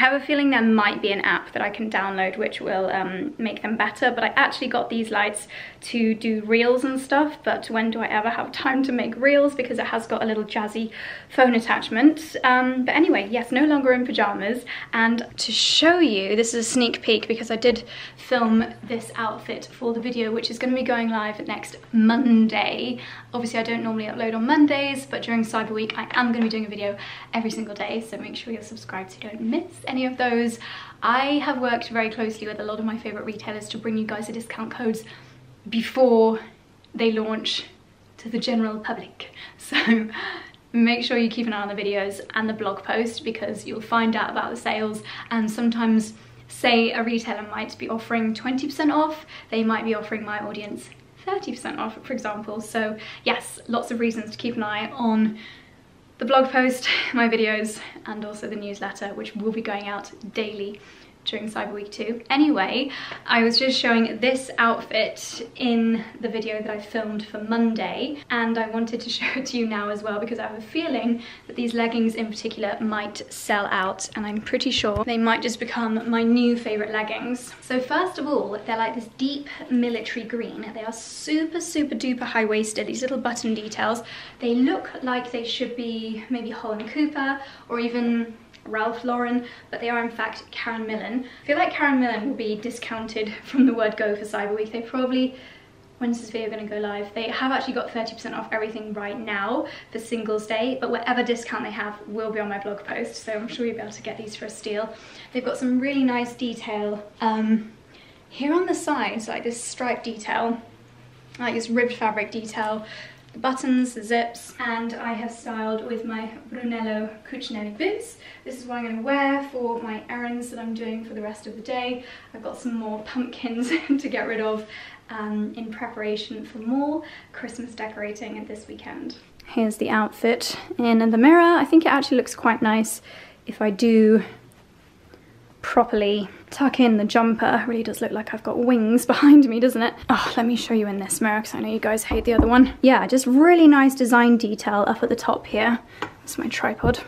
I have a feeling there might be an app that I can download which will um, make them better, but I actually got these lights to do reels and stuff, but when do I ever have time to make reels because it has got a little jazzy phone attachment. Um, but anyway, yes, no longer in pajamas. And to show you, this is a sneak peek because I did film this outfit for the video, which is gonna be going live next Monday. Obviously, I don't normally upload on Mondays, but during Cyber Week, I am gonna be doing a video every single day, so make sure you're subscribed so you don't miss any of those. I have worked very closely with a lot of my favorite retailers to bring you guys the discount codes before they launch to the general public. (laughs) So make sure you keep an eye on the videos and the blog post because you'll find out about the sales and sometimes say a retailer might be offering 20% off, they might be offering my audience 30% off, for example. So yes, lots of reasons to keep an eye on the blog post, (laughs) my videos, and also the newsletter, which will be going out daily during Cyber Week 2. Anyway, I was just showing this outfit in the video that I filmed for Monday and I wanted to (laughs) show it to you now as well because I have a feeling that these leggings in particular might sell out and I'm pretty sure they might just become my new favourite leggings. So first of all, they're like this deep military green. They are super, super duper high-waisted, these little button details. They look like they should be maybe Holland Cooper or even Ralph Lauren, but they are in fact Karen Millen. I feel like Karen Millen will be discounted (laughs) from the word go for Cyber Week. They probably, when's this video gonna go live? They have actually got 30% off everything right now for Singles Day, but whatever discount they have will be on my blog post, so I'm sure you'll be able to get these for a steal. They've got some really nice detail um, here on the sides, like this stripe detail, like this ribbed fabric detail the buttons, the zips, and I have styled with my Brunello Cucinelli boots. This is what I'm going to wear for my errands that I'm doing for the rest of the day. I've got some more pumpkins (laughs) to get rid of um, in preparation for more Christmas decorating this weekend. Here's the outfit in the mirror. I think it actually looks quite nice if I do properly tuck in the jumper. Really does look like I've got wings (laughs) behind me, doesn't it? Oh, let me show you in this mirror because I know you guys hate the other one. Yeah, just really nice design detail up at the top here. That's my tripod.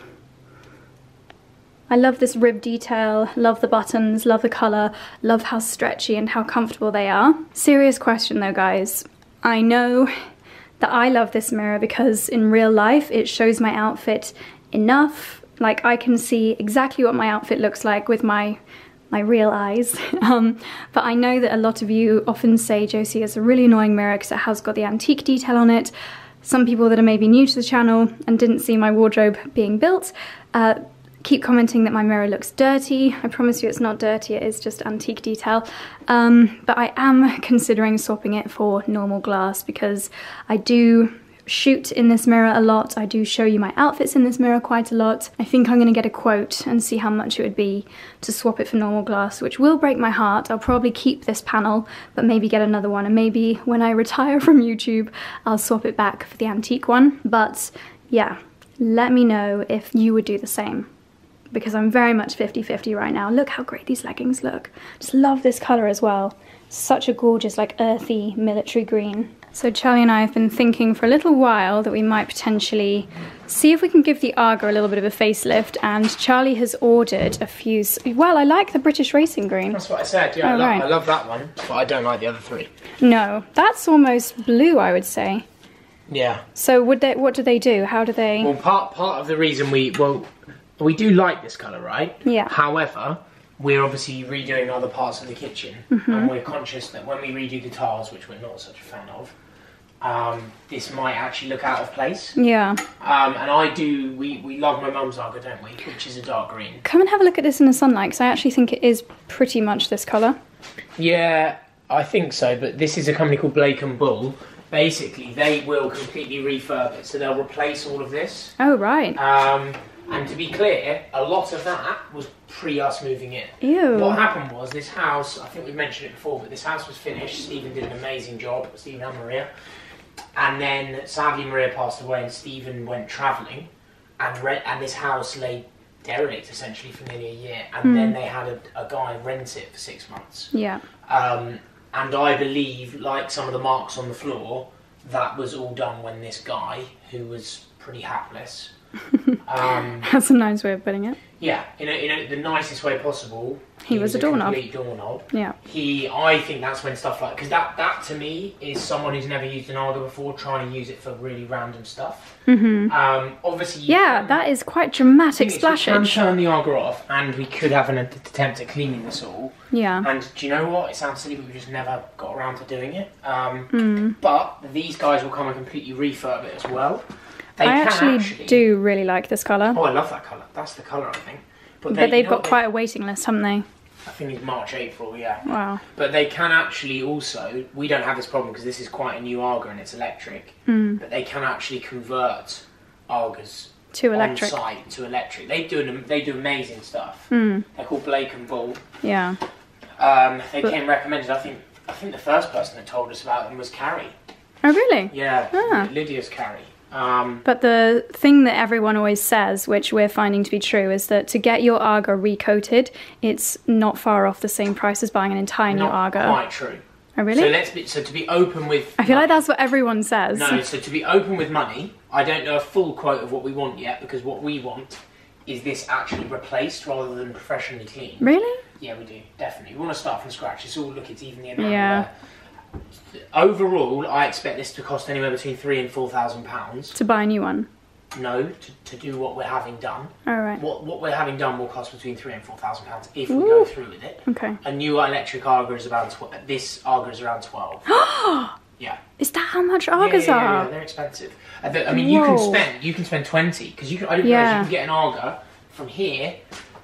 I love this rib detail, love the buttons, love the colour, love how stretchy and how comfortable they are. Serious question though, guys. I know that I love this mirror because in real life it shows my outfit enough. Like I can see exactly what my outfit looks like with my my real eyes. (laughs) um, but I know that a lot of you often say Josie is a really annoying mirror because it has got the antique detail on it. Some people that are maybe new to the channel and didn't see my wardrobe being built uh, keep commenting that my mirror looks dirty. I promise you it's not dirty, it is just antique detail. Um, but I am (laughs) considering swapping it for normal glass because I do shoot in this mirror a lot. I do show you my outfits in this mirror quite a lot. I think I'm gonna get a quote and see how much it would be to swap it for normal glass, which will break my heart. I'll probably keep this panel, but maybe get another one. And maybe when I retire from YouTube, I'll swap it back for the antique one. But yeah, let me know if you would do the same because I'm very much 50-50 right now. Look how great these leggings look. Just love this color as well. Such a gorgeous, like earthy military green. So Charlie and I have been thinking for a little while that we might potentially see if we can give the Aga a little bit of a facelift and Charlie has ordered a few, well I like the British Racing Green. That's what I said, yeah, oh, I, love, right. I love that one, but I don't like the other three. No, that's almost blue I would say. Yeah. So would they, what do they do? How do they? Well, part, part of the reason we, well, we do like this colour, right? Yeah. However, we're obviously redoing other parts of the kitchen mm -hmm. and we're conscious that when we redo the tiles, which we're not such a fan of, um, this might actually look out of place. Yeah. Um, and I do, we, we love my mum's Aga, don't we? Which is a dark green. Come and have a look at this in the sunlight, because I actually think it is pretty much this colour. Yeah, I think so, but this is a company called Blake and Bull. Basically, they will completely refurb it, so they'll replace all of this. Oh, right. Um, and to be clear, a lot of that was pre us moving in. Ew. What happened was this house, I think we mentioned it before, but this house was finished. Stephen did an amazing job, Stephen and Maria. And then sadly Maria passed away and Stephen went travelling and re- and this house lay derelict essentially for nearly a year and mm. then they had a, a, guy rent it for six months. Yeah. Um, and I believe, like some of the marks on the floor, that was all done when this guy, who was pretty hapless, (laughs) um, That's a nice way of putting it. Yeah, in, a, in a, the nicest way possible. He, he was, was, a doorknob. Complete doorknob. Yeah. He, I think that's when stuff like because that that to me is someone who's never used an Aga before trying to use it for really random stuff. Mm-hmm. Um, obviously. Yeah, can, that is quite dramatic splashage. We can turn the Aga off, and we could have an attempt at cleaning this all. Yeah. And do you know what? It sounds silly, but we just never got around to doing it. Um, mm. But these guys will come and completely refurb it as well. They I actually, actually, do really like this colour. Oh, I love that colour. That's the colour, I think. But, they, but they've got quite they, a waiting list, haven't they? I think it's March, April, yeah. Wow. But they can actually also, we don't have this problem because this is quite a new Aga and it's electric, mm. but they can actually convert Agas to electric. on site to electric. They do they do amazing stuff. Mm. They're called Blake and Bull. Yeah. Um, they but, came recommended. I think I think the first person that told us about them was Carrie. Oh really? Yeah. Ah. Lydia's Carrie. Um, But the thing that everyone always says, which we're finding to be true, is that to get your Aga recoated, it's not far off the same price as buying an entire new Aga. quite true. Oh, really? So let's be so to be open with. I feel like that's what everyone says. No, so to be open with money, I don't know a full quote of what we want yet because what we want is this actually replaced rather than professionally cleaned. Really? Yeah, we do definitely. We want to start from scratch. It's all look. It's even the amount. Yeah. there. Overall, I expect this to cost anywhere between three and four thousand pounds. To buy a new one. No, to, to do what we're having done. All right. What what we're having done will cost between three and four thousand pounds if we go through with it. Okay. A new electric Aga is around tw- this Aga is around twelve. (gasps) yeah. Is that how much Yeah, Agas yeah, yeah, are? yeah, they're expensive. I, mean, you can spend you can spend twenty because you can. I didn't Yeah. realize you can get an Aga from here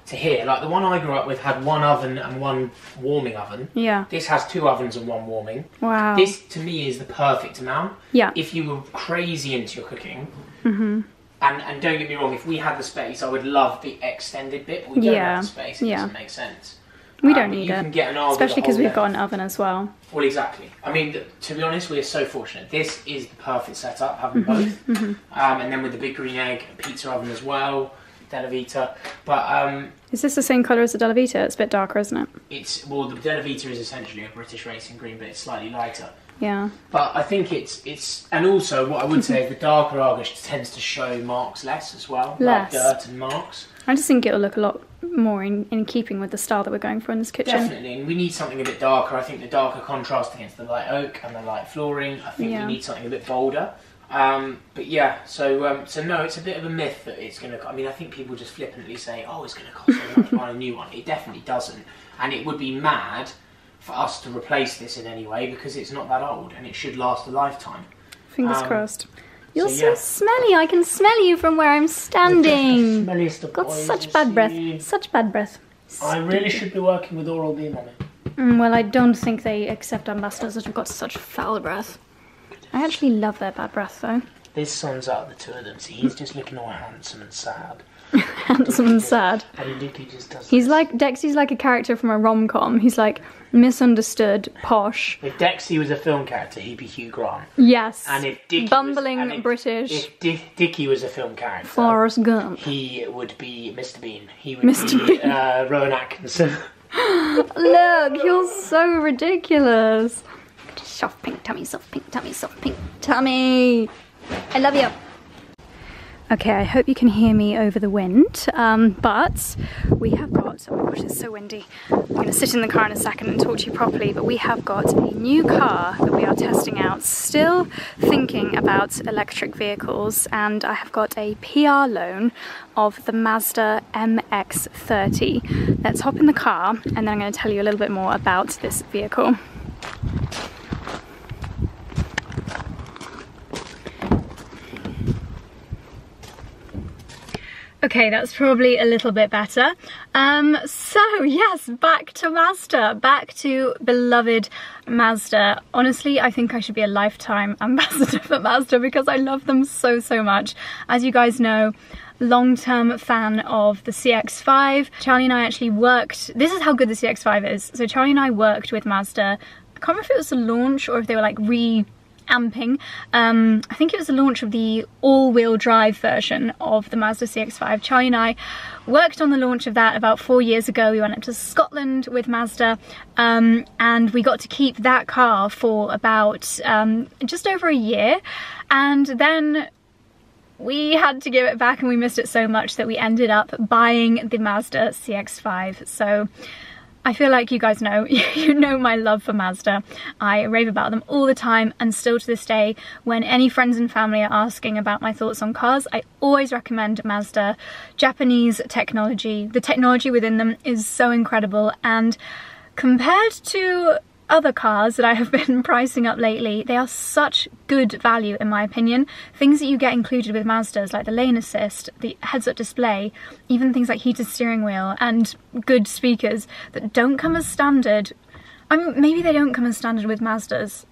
to here. Like the one I grew up with had one oven and one warming oven. Yeah. This has two ovens and one warming. Wow. This to me is the perfect amount. Yeah. If you were crazy into your cooking. Mm-hmm. And, and don't get me wrong, if we had the space, I would love the extended bit, but we don't Yeah, have the space. It yeah. doesn't make sense. we Um, don't but need you it. Can get an Aga Especially because we've day. got an oven as well. Well, exactly. I mean, th- to be honest, we're so fortunate. This is the perfect setup, having Mm-hmm, both. Um, and then with the big green egg, pizza oven as well, Delivita. But um, Is this the same colour as the Delivita? It's a bit darker, isn't it? it's, well, the Delivita is essentially a British racing green, but it's slightly lighter. Yeah. But I think it's, it's, and also what I would say (laughs) is the darker Agas tends to show marks less as well. Less. Like dirt and marks. I just think it'll look a lot more in, in keeping with the style that we're going for in this kitchen. Definitely, and we need something a bit darker. I think the darker contrast against the light oak and the light flooring. I think Yeah. we need something a bit bolder. Um, but yeah, so um, so no, it's a bit of a myth that it's going to. I mean, I think people just flippantly say, "Oh, it's going to cost so much to buy a new one." It definitely doesn't, and it would be mad for us to replace this in any way because it's not that old and it should last a lifetime. Fingers Um, crossed. You're so, so smelly. I can smell you from where I'm standing. (laughs) Smelliest of Got such bad breath. Such bad breath. I really should be working with Oral B, mommy. Mm, well, I don't think they accept ambassadors that have got such foul breath. I actually love their bad breath, though. This sums up the two of them. See, he's just looking all handsome and sad, (laughs) Handsome and sad. and just does. He's this. like Dexy's like a character from a rom com. He's like misunderstood, posh. If Dexy was a film character, he'd be Hugh Grant. Yes. And if Dicky bumbling was, if- British If Di- Dicky was a film character, Forrest Gump. he would be Mr. Bean. He would Mr. be Bean. Uh, Rowan Atkinson. (laughs) Look, you're so ridiculous. Soft pink tummy, soft pink tummy, soft pink tummy. I love you. Okay, I hope you can hear me over the wind, um, but we have got, oh my gosh, it's so windy. I'm going to sit in the car in a second and talk to you properly, but we have got a new car that we are testing out. Still thinking about electric vehicles, and I have got a PR loan of the Mazda MX-30. Let's hop in the car, and then I'm going to tell you a little bit more about this vehicle. Okay, that's probably a little bit better. Um, so yes, back to Mazda, back to beloved Mazda. Honestly, I think I should be a lifetime (laughs) ambassador for Mazda because I love them so, so much. As you guys know, long-term fan of the CX-5. Charlie and I actually worked, this is how good the CX-5 is. So Charlie and I worked with Mazda. I can't remember if it was the launch or if they were like re amping. Um, I think it was the launch of the all-wheel drive version of the Mazda CX-5. Charlie and I worked on the launch of that about four years ago. We went up to Scotland with Mazda um, and we got to keep that car for about um, just over a year. And then we had to give it back and we missed it so much that we ended up buying the Mazda CX-5. So I feel like you guys know, (laughs) you know my love for Mazda. I rave about them all the time and still to this day, when any friends and family are asking about my thoughts on cars, I always recommend Mazda. Japanese technology, the technology within them is so incredible and compared to other cars that I have (laughs) been pricing up lately, they are such good value in my opinion. Things that you get included with Mazdas like the lane assist, the heads-up display, even things like heated steering wheel and good speakers that don't come as standard. I mean, maybe they don't come as standard with Mazdas.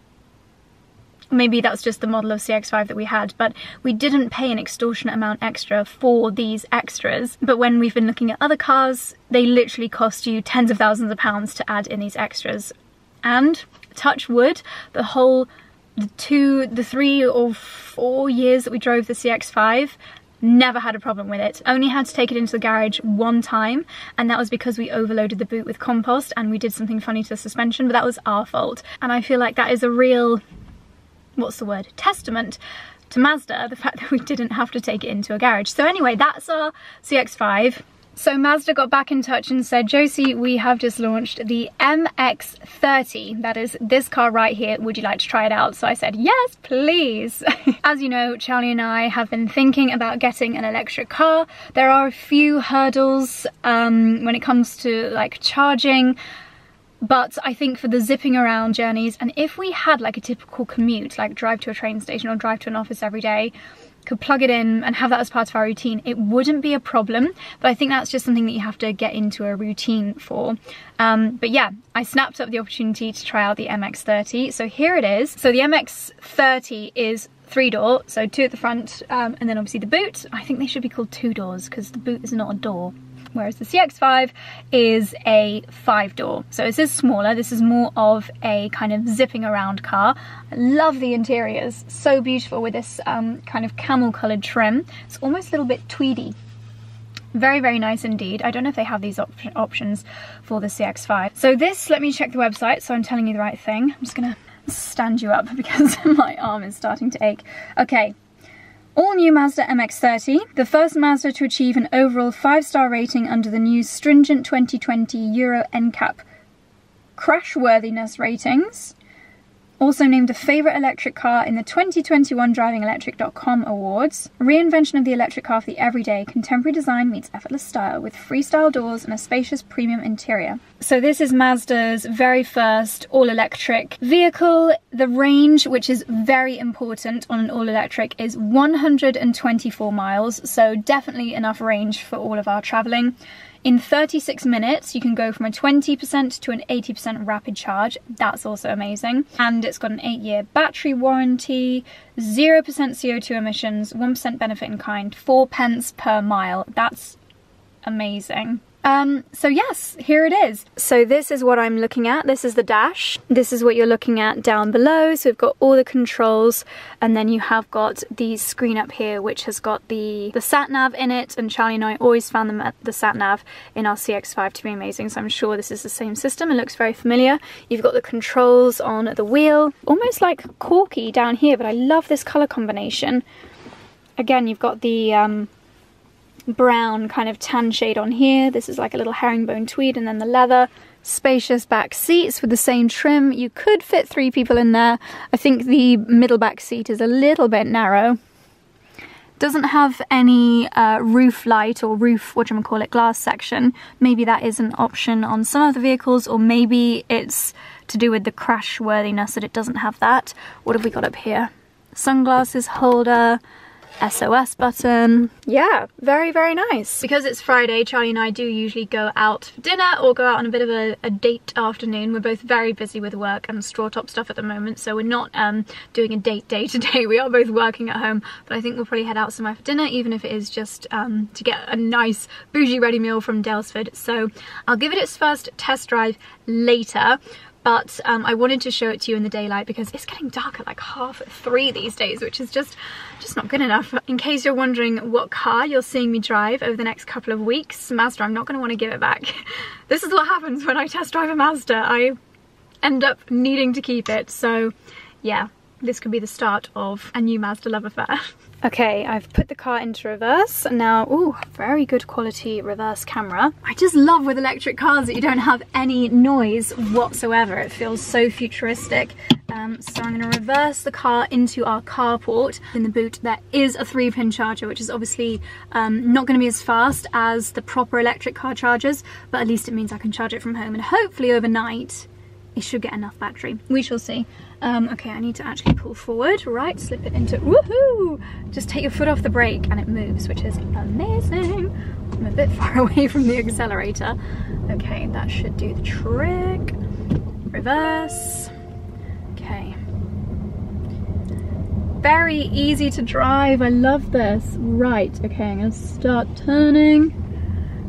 Maybe that's just the model of CX-5 that we had, but we didn't pay an extortionate amount extra for these extras. But when we've been looking at other cars, they literally cost you tens of thousands of pounds to add in these extras and touch wood, the whole the two, the three or four years that we drove the CX-5, never had a problem with it. Only had to take it into the garage one time, and that was because we overloaded the boot with compost and we did something funny to the suspension, but that was our fault. And I feel like that is a real, what's the word, testament to Mazda, the (laughs) fact that we didn't have to take it into a garage. So anyway, that's our CX-5. So Mazda got back in touch and said, Josie, we have just launched the MX-30. That is this car right here. Would you like to try it out? So I said, yes, please. (laughs) As you know, Charlie and I have been thinking about getting an electric car. There are a few hurdles um, when it comes to like charging, but I think for the zipping around journeys, and if we had like a typical commute, like drive to a train station or drive to an office every day, could plug it in and have that as part of our routine, it wouldn't be a problem. But I think that's just something that you have to get into a routine for. Um, but yeah, I snapped up the opportunity to try out the MX-30. So here it is. So the MX-30 is three door, so two at the front, um, and then obviously the boot. I think they should be called two doors because the boot is not a door whereas the CX-5 is a five door. So this is smaller, this is more of a kind of zipping around car. I love the interiors, so beautiful with this um, kind of camel coloured trim. It's almost a little bit tweedy. Very, very nice indeed. I don't know if they have these op options for the CX-5. So this, let me check the website so I'm telling you the right thing. I'm just gonna stand you up (laughs) because my arm is starting to ache. Okay, all new Mazda MX-30, the first Mazda to achieve an overall 5-star rating under the new stringent 2020 Euro NCAP crashworthiness ratings also named a favourite electric car in the 2021 DrivingElectric.com Awards. Reinvention of the electric car for the everyday, contemporary design meets effortless style with freestyle doors and a spacious premium interior. So this is Mazda's very first all-electric vehicle. The range, which is very important on an all-electric, is 124 miles, so definitely enough range for all of our travelling. In 36 minutes, you can go from a 20% to an 80% rapid charge. That's also amazing. And it's got an eight year battery warranty, 0% CO2 emissions, 1% benefit in kind, four pence per mile. That's amazing. Um, so yes, here it is. So this is what I'm looking at. This is the dash. This is what you're looking at down below. So we've got all the controls and then you have got the screen up here which has got the, the sat nav in it and Charlie and I always found them at the sat nav in our CX-5 to be amazing. So I'm sure this is the same system. It looks very familiar. You've got the controls on the wheel, almost like corky down here, but I love this color combination. Again, you've got the um, brown kind of tan shade on here. This is like a little herringbone tweed and then the leather. Spacious back seats with the same trim. You could fit three people in there. I think the middle back seat is a little bit narrow. Doesn't have any uh, roof light or roof, what you call it, glass section. Maybe that is an option on some of the vehicles or maybe it's to do with the crash worthiness that it doesn't have that. What have we got up here? Sunglasses holder, SOS button. Yeah, very, very nice. Because it's Friday, Charlie and I do usually go out for dinner or go out on a bit of a, a date afternoon. We're both very busy with work and straw top stuff at the moment, so we're not um, doing a date day (laughs) today. We are both working at home, but I think we'll probably head out somewhere for dinner, even if it is just um, to get a nice bougie ready meal from Daylesford. So I'll give it its first test drive later but um, I wanted to show it to you in the daylight because it's getting dark at like half three these days, which is just, just not good enough. In case you're wondering what car you're seeing me drive over the next couple of weeks, Mazda, I'm not going to want to give it back. (laughs) this is what happens when I test drive a Mazda. I end up needing to keep it, so yeah, this could be the start of a new Mazda love affair. (laughs) Okay, I've put the car into reverse. Now, ooh, very good quality reverse camera. I just love with electric cars that you don't have any noise whatsoever. It feels so futuristic. Um, so I'm gonna reverse the car into our carport. In the boot, there is a three pin charger, which is obviously um, not gonna be as fast as the proper electric car chargers, but at least it means I can charge it from home and hopefully overnight it should get enough battery. We shall see. Um, okay, I need to actually pull forward, right, slip it into, woohoo! Just take your foot off the brake and it moves, which is amazing. I'm a bit (laughs) far away from the accelerator. Okay, that should do the trick. Reverse. Okay. Very easy to drive, I love this. Right, okay, I'm gonna start turning.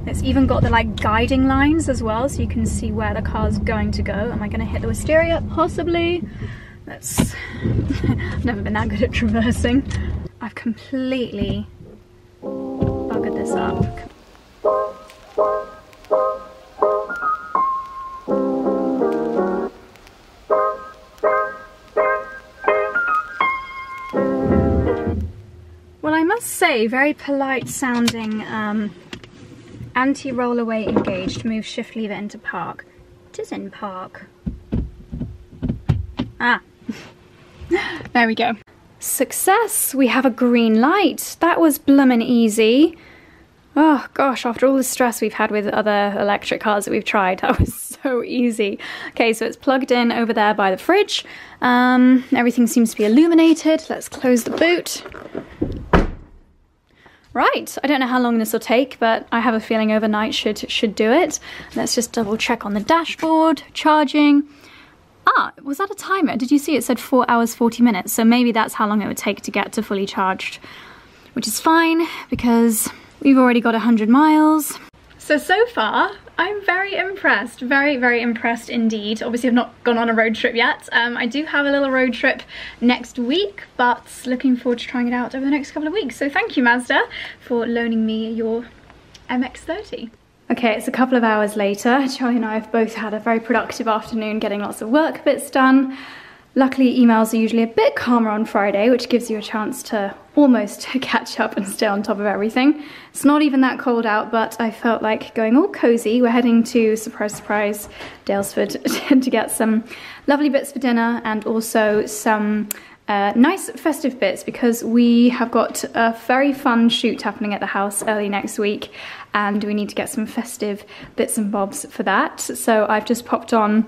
It's even got the like guiding lines as well, so you can see where the car's going to go. Am I gonna hit the wisteria? Possibly. That's I've (laughs) never been that good at traversing. I've completely buggered this up. Well, I must say, very polite sounding um, anti-roll away engaged, move shift lever into park. It is in park. Ah, (laughs) there we go. Success! We have a green light. That was bloomin' easy. Oh gosh, after all the stress we've had with other electric cars that we've tried, (laughs) that was so easy. Okay, so it's plugged in over there by the fridge. Um, everything seems to be illuminated. Let's close the boot. Right, I don't know how long this will take, but I have a feeling overnight should should do it. Let's just double check on the dashboard, charging. Ah, was that a timer? Did you see it said 4 hours 40 minutes? So maybe that's how long it would take to get to fully charged, which is fine because we've already got 100 miles. So, so far, I'm very impressed, very, very impressed indeed. Obviously, I've not gone on a road trip yet. Um, I do have a little road trip next week, but looking forward to trying it out over the next couple of weeks. So thank you, Mazda, for loaning me your MX-30. Okay, it's a couple of hours later. Charlie and I have both had a very productive afternoon getting lots of work bits done. Luckily, emails are usually a bit calmer on Friday, which gives you a chance to almost (laughs) catch up and stay on top of everything. It's not even that cold out, but I felt like going all cozy. We're heading to, surprise, surprise, Daylesford (laughs) to get some lovely bits for dinner and also some uh, nice festive bits because we have got a very fun shoot happening at the house early next week and we need to get some festive bits and bobs for that. So I've just popped on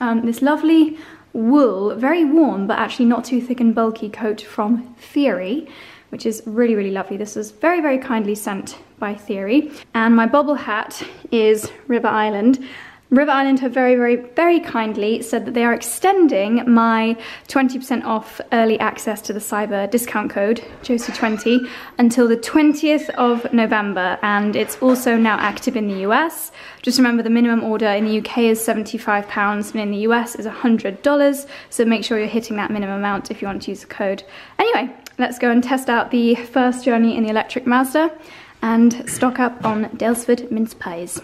um, this lovely wool, very warm but actually not too thick and bulky coat from Theory which is really, really lovely. This was very, very kindly sent by Theory. And my bobble hat is River Island. River Island have very, very, very kindly said that they are extending my 20% off early access to the cyber discount code, Josie20, until the 20th of November. And it's also now active in the US. Just remember the minimum order in the UK is £75 and in the US is $100. So make sure you're hitting that minimum amount if you want to use the code. Anyway, let's go and test out the first journey in the electric Mazda and stock up on Daylesford mince pies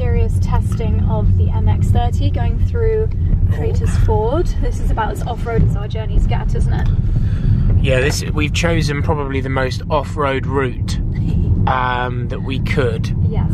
serious testing of the MX-30 going through Traitors Ford. This is about as off-road as our journeys get, isn't it? Yeah, this we've chosen probably the most off-road route (laughs) um, that we could. Yes.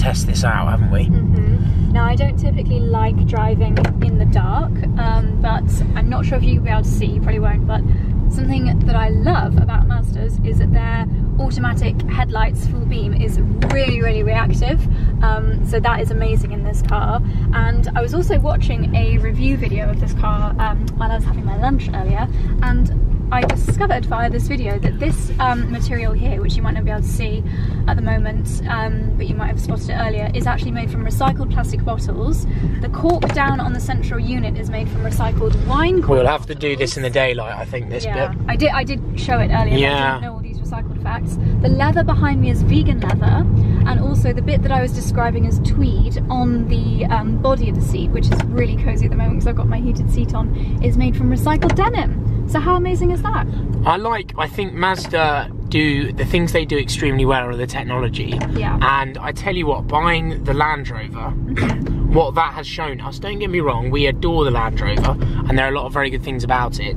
Test this out, haven't we? Mm -hmm. Now, I don't typically like driving in the dark, um, but I'm not sure if you'll be able to see. You probably won't, but Something that I love about Mazdas is that their automatic headlights full beam is really, really reactive. Um, so that is amazing in this car. And I was also watching a review video of this car um, while I was having my lunch earlier. And I discovered via this video that this um, material here, which you might not be able to see at the moment, um, but you might have spotted it earlier, is actually made from recycled plastic bottles. The cork down on the central unit is made from recycled wine We'll have to do this in the daylight, I think, this yeah. bit. I did, I did show it earlier, yeah. I didn't know all these recycled facts. The leather behind me is vegan leather, and also the bit that I was describing as tweed on the um, body of the seat, which is really cozy at the moment because I've got my heated seat on, is made from recycled denim. So how amazing is that? I like, I think Mazda do, the things they do extremely well are the technology. Yeah. And I tell you what, buying the Land Rover, (laughs) what that has shown us, don't get me wrong, we adore the Land Rover, and there are a lot of very good things about it.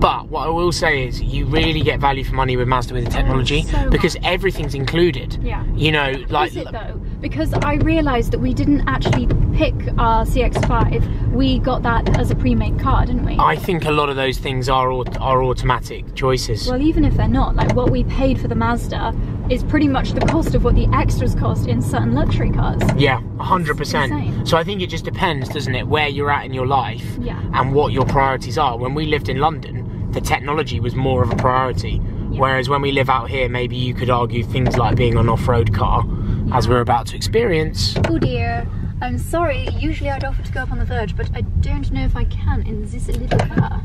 But what I will say is you really get value for money with Mazda with the oh, technology oh, so because much. everything's included. Yeah. You know, like is it though? Because I realised that we didn't actually pick our CX-5. We got that as a pre-made car, didn't we? I think a lot of those things are are automatic choices. Well, even if they're not, like what we paid for the Mazda is pretty much the cost of what the extras cost in certain luxury cars. Yeah, 100%. So I think it just depends, doesn't it, where you're at in your life yeah. and what your priorities are. When we lived in London, the technology was more of a priority. Yeah. Whereas when we live out here, maybe you could argue things like being an off-road car. As we're about to experience. Oh dear, I'm sorry. Usually I'd offer to go up on the verge, but I don't know if I can in this little car.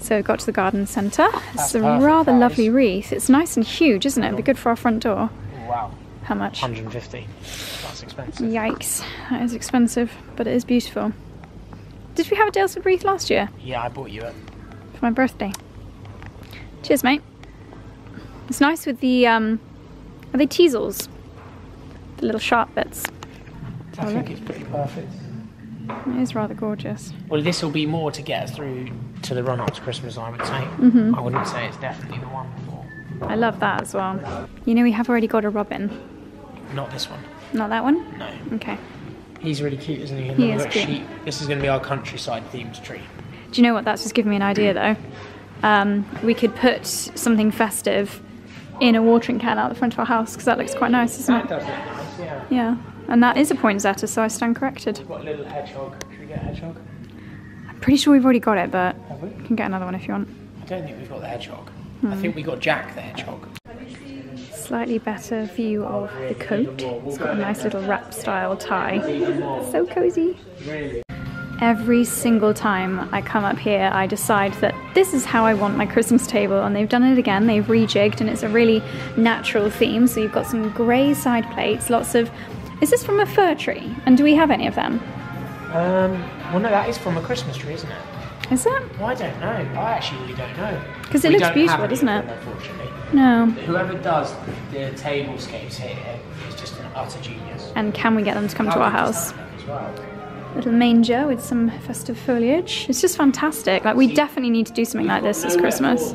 So we got to the garden centre. It's a perfect, rather lovely wreath. It's nice and huge, isn't it? It'd be good for our front door. Wow. How much? 150. That's expensive. Yikes. That is expensive, but it is beautiful. Did we have a Daylesford wreath last year Yeah, I bought you a. for my birthday? Cheers, mate. It's nice with the um, are they teasels? The little sharp bits. I think it's pretty perfect. It is rather gorgeous. Well, this will be more to get us through to the run up to Christmas, I would say. Mm-hmm. I wouldn't say it's definitely the one for. I love that as well. You know, we have already got a robin. Not this one. Not that one? No. Okay. He's really cute, isn't he? And He is cute. sheep. This is going to be our countryside themed tree. Do you know what? That's just given me an idea though. Um, we could put something festive in a watering can out the front of our house because that looks quite nice, doesn't That it? does look nice, yeah. Yeah. And that is a poinsettia, so I stand corrected. We've got a little hedgehog. Should we get a hedgehog? I'm pretty sure we've already got it, but Have we? you can get another one if you want. I don't think we've got the hedgehog. Hmm. I think we got Jack the hedgehog. Slightly better view of the coat. It's got a nice little wrap style tie. So cozy. Really? Every single time I come up here, I decide that this is how I want my Christmas table, and they've done it again. They've rejigged, and it's a really natural theme. So you've got some grey side plates, lots of. Is this from a fir tree? And do we have any of them? Um, well, no, that is from a Christmas tree, isn't it? Is it? Well, I don't know. I actually really don't know. Because it We looks don't beautiful, have doesn't it? them, Unfortunately. No. Whoever does the tablescapes here is just an utter genius. And can we get them to come to our house? As well? Little manger with some festive foliage. It's just fantastic. Like we definitely need to do something like this this Christmas.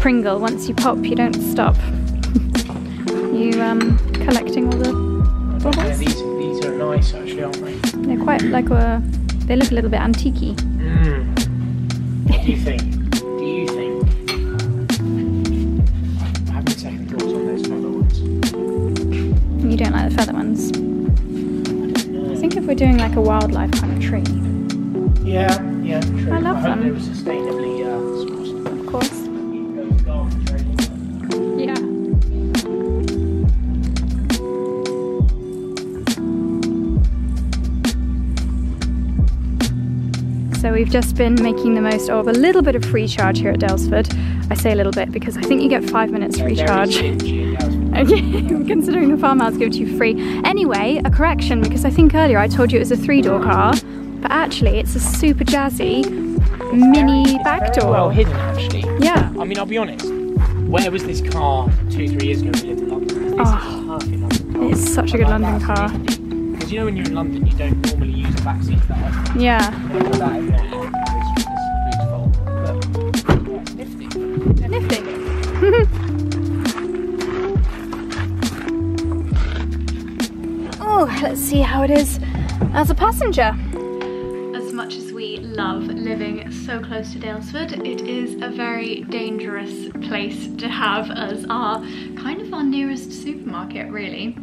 Pringle. Once you pop, you don't stop. (laughs) you um collecting all the Yeah, these, these are nice actually, aren't they? They're quite like a. They look a little bit antique Mm. What do you think? Do you think? I'm having second thoughts on those feather ones. You don't like the feather ones. I think if we're doing like a wildlife kind of tree, Yeah, yeah, true. I love I them. We've just been making the most of a little bit of free charge here at Daylesford. I say a little bit because I think you get five minutes free charge. (laughs) Okay, (laughs) considering the farmhouse give it to you free. Anyway, a correction because I think earlier I told you it was a three door car, but actually it's a super jazzy mini back door. Well hidden, actually. Yeah. I mean, I'll be honest. Where was this car two, three years ago? when We lived in London. This Oh, is a perfect London car. It's such a good like London car. Because you know when you're in London, you don't normally use the back seats that often. Yeah. Put that in there. It's, it's beautiful. But yeah, it's nifty. Nifty. (laughs) oh, let's see how it is as a passenger. As much as we love living so close to Daylesford, it is a very dangerous place to have as our kind of our nearest supermarket, really.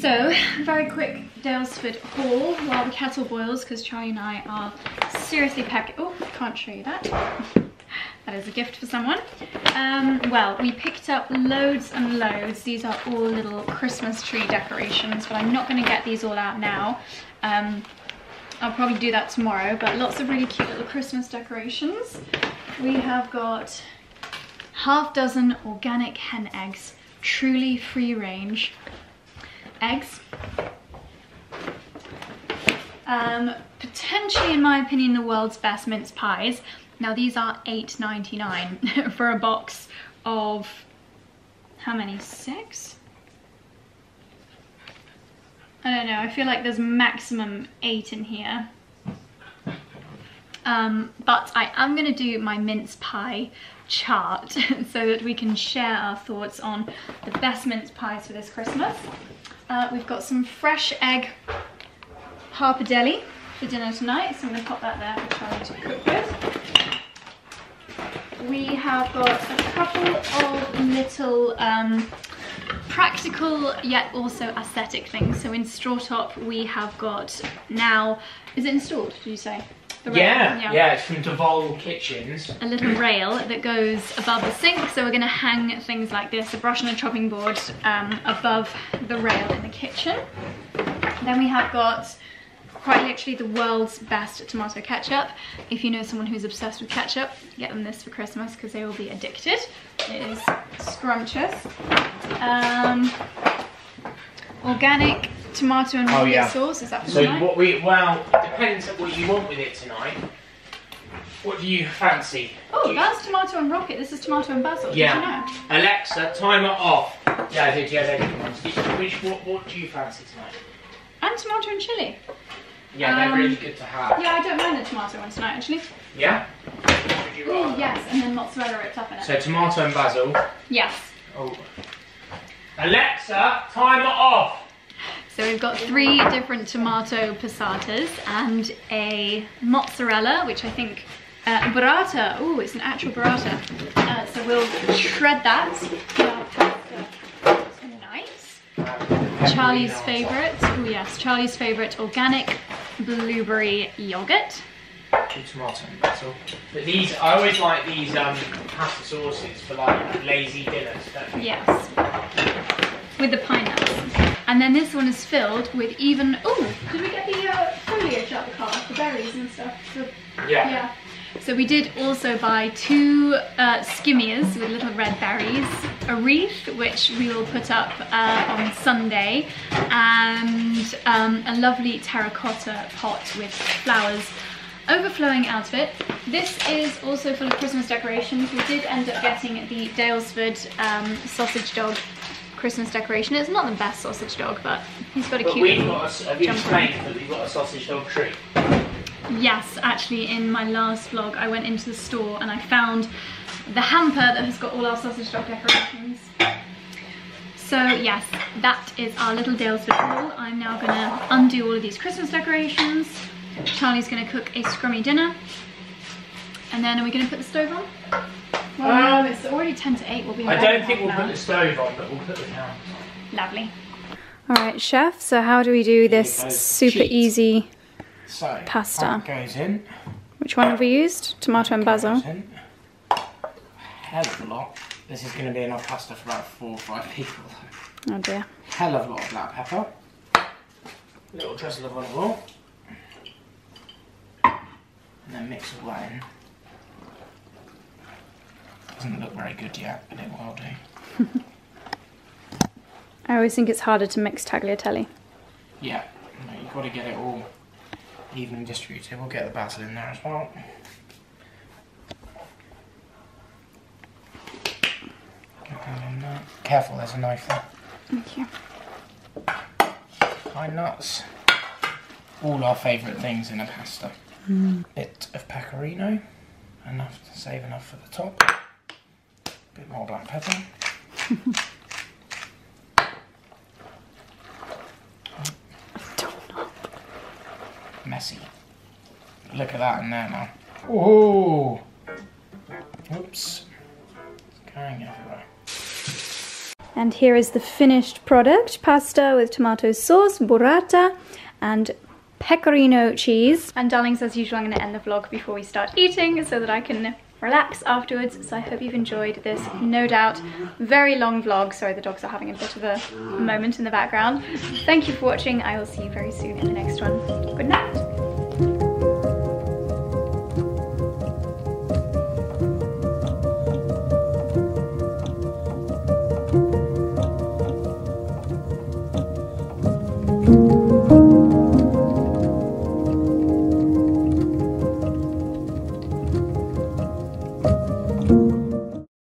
So, very quick Daylesford Hall while the kettle boils because Charlie and I are seriously packing. Oh, can't show you that. (laughs) That is a gift for someone. Um, well, we picked up loads and loads. These are all little Christmas tree decorations, but I'm not going to get these all out now. Um, I'll probably do that tomorrow, but lots of really cute little Christmas decorations. We have got half dozen organic hen eggs, truly free range eggs. Um, potentially, in my opinion, the world's best mince pies. Now these are $8.99 (laughs) for a box of how many? Six? I don't know. I feel like there's maximum eight in here. Um, but I am going to do my mince pie chart (laughs) so that we can share our thoughts on the best mince pies for this Christmas. Uh, we've got some fresh egg pappardelle for dinner tonight, so I'm going to pop that there for Charlie to cook with. We have got a couple of little um, practical yet also aesthetic things. So in straw top we have got now, is it installed did you say? The rail, Yeah, yeah, it's from Devol Kitchens. a little rail that goes above the sink. So we're going to hang things like this, a brush and a chopping board um, above the rail in the kitchen. Then we have got quite literally the world's best tomato ketchup. If you know someone who's obsessed with ketchup, get them this for Christmas because they will be addicted. It is scrumptious. Um, organic tomato and Oh, rocket yeah. sauce, is that for So tonight? what we well depends on what you want with it tonight. What do you fancy? Oh, you- that's tomato and rocket. This is tomato and basil. Did you Yeah. know? Alexa, timer off. Yeah, I did. Yeah, they're good. Which, what, what do you fancy tonight? And tomato and chili. Yeah, they're Um, really good to have. Yeah, I don't mind the tomato one tonight, actually. Yeah. What would you Oh, rather? yes, and then mozzarella ripped up in it. So tomato and basil. yes. Oh. Alexa, timer off. So we've got three different tomato passatas and a mozzarella, which I think uh, burrata. Oh, it's an actual burrata. Uh, so we'll shred that. our. Charlie's favourite. Oh yes, Charlie's favourite organic blueberry yogurt. Two tomato and basil. But these, I always like these um, pasta sauces for like lazy dinners. Yes. With the pineapples. And then this one is filled with even. Oh, did we get the uh, foliage out of the car? The berries and stuff. The- Yeah. yeah. So we did also buy two uh, skimmias with little red berries, a wreath which we will put up uh, on Sunday, and um, a lovely terracotta pot with flowers overflowing out of it. This is also full of Christmas decorations. We did end up getting the Daylesford um, sausage dog Christmas decoration. It's not the best sausage dog, but he's got a But cute we've little got, a have you jumper. explained that we've got a sausage dog tree? Yes, actually in my last vlog I went into the store and I found the hamper that has got all our sausage dog decorations. So yes, that is our little Daylesford haul. I'm now gonna undo all of these Christmas decorations. Charlie's gonna cook a scrummy dinner. And then are we gonna put the stove on? Well, Um, it's already 10 to 8. We'll be I don't think we'll an put the stove on, but we'll put the pan on. Lovely. All right, chef, so how do we do this super cheese. easy? So Pasta. goes in. Which one have we used? Tomato and basil. In. Hell of a lot. This is going to be enough pasta for about four or five people. Oh dear. Hell of a lot of black pepper. Little drizzle of olive oil. And then mix all that in. Doesn't look very good yet, but it will do. (laughs) I always think it's harder to mix tagliatelle. Yeah, no, you've got to get it all evenly distributed. We'll get the basil in there as well. Get that in there. Careful, there's a knife there. Thank you. Pine nuts. All our favourite things in a pasta. Bit of pecorino, enough to save enough for the top. Bit more black pepper. Messy. Look at that in there now. Oh! Oops. It's going everywhere. And here is the finished product pasta with tomato sauce, burrata, and pecorino cheese. And darlings, as usual, I'm going to end the vlog before we start eating so that I can relax afterwards. So I hope you've enjoyed this, no doubt, very long vlog. Sorry, the dogs are having a bit of a moment in the background. Thank you for watching. I will see you very soon in the next one. Good night.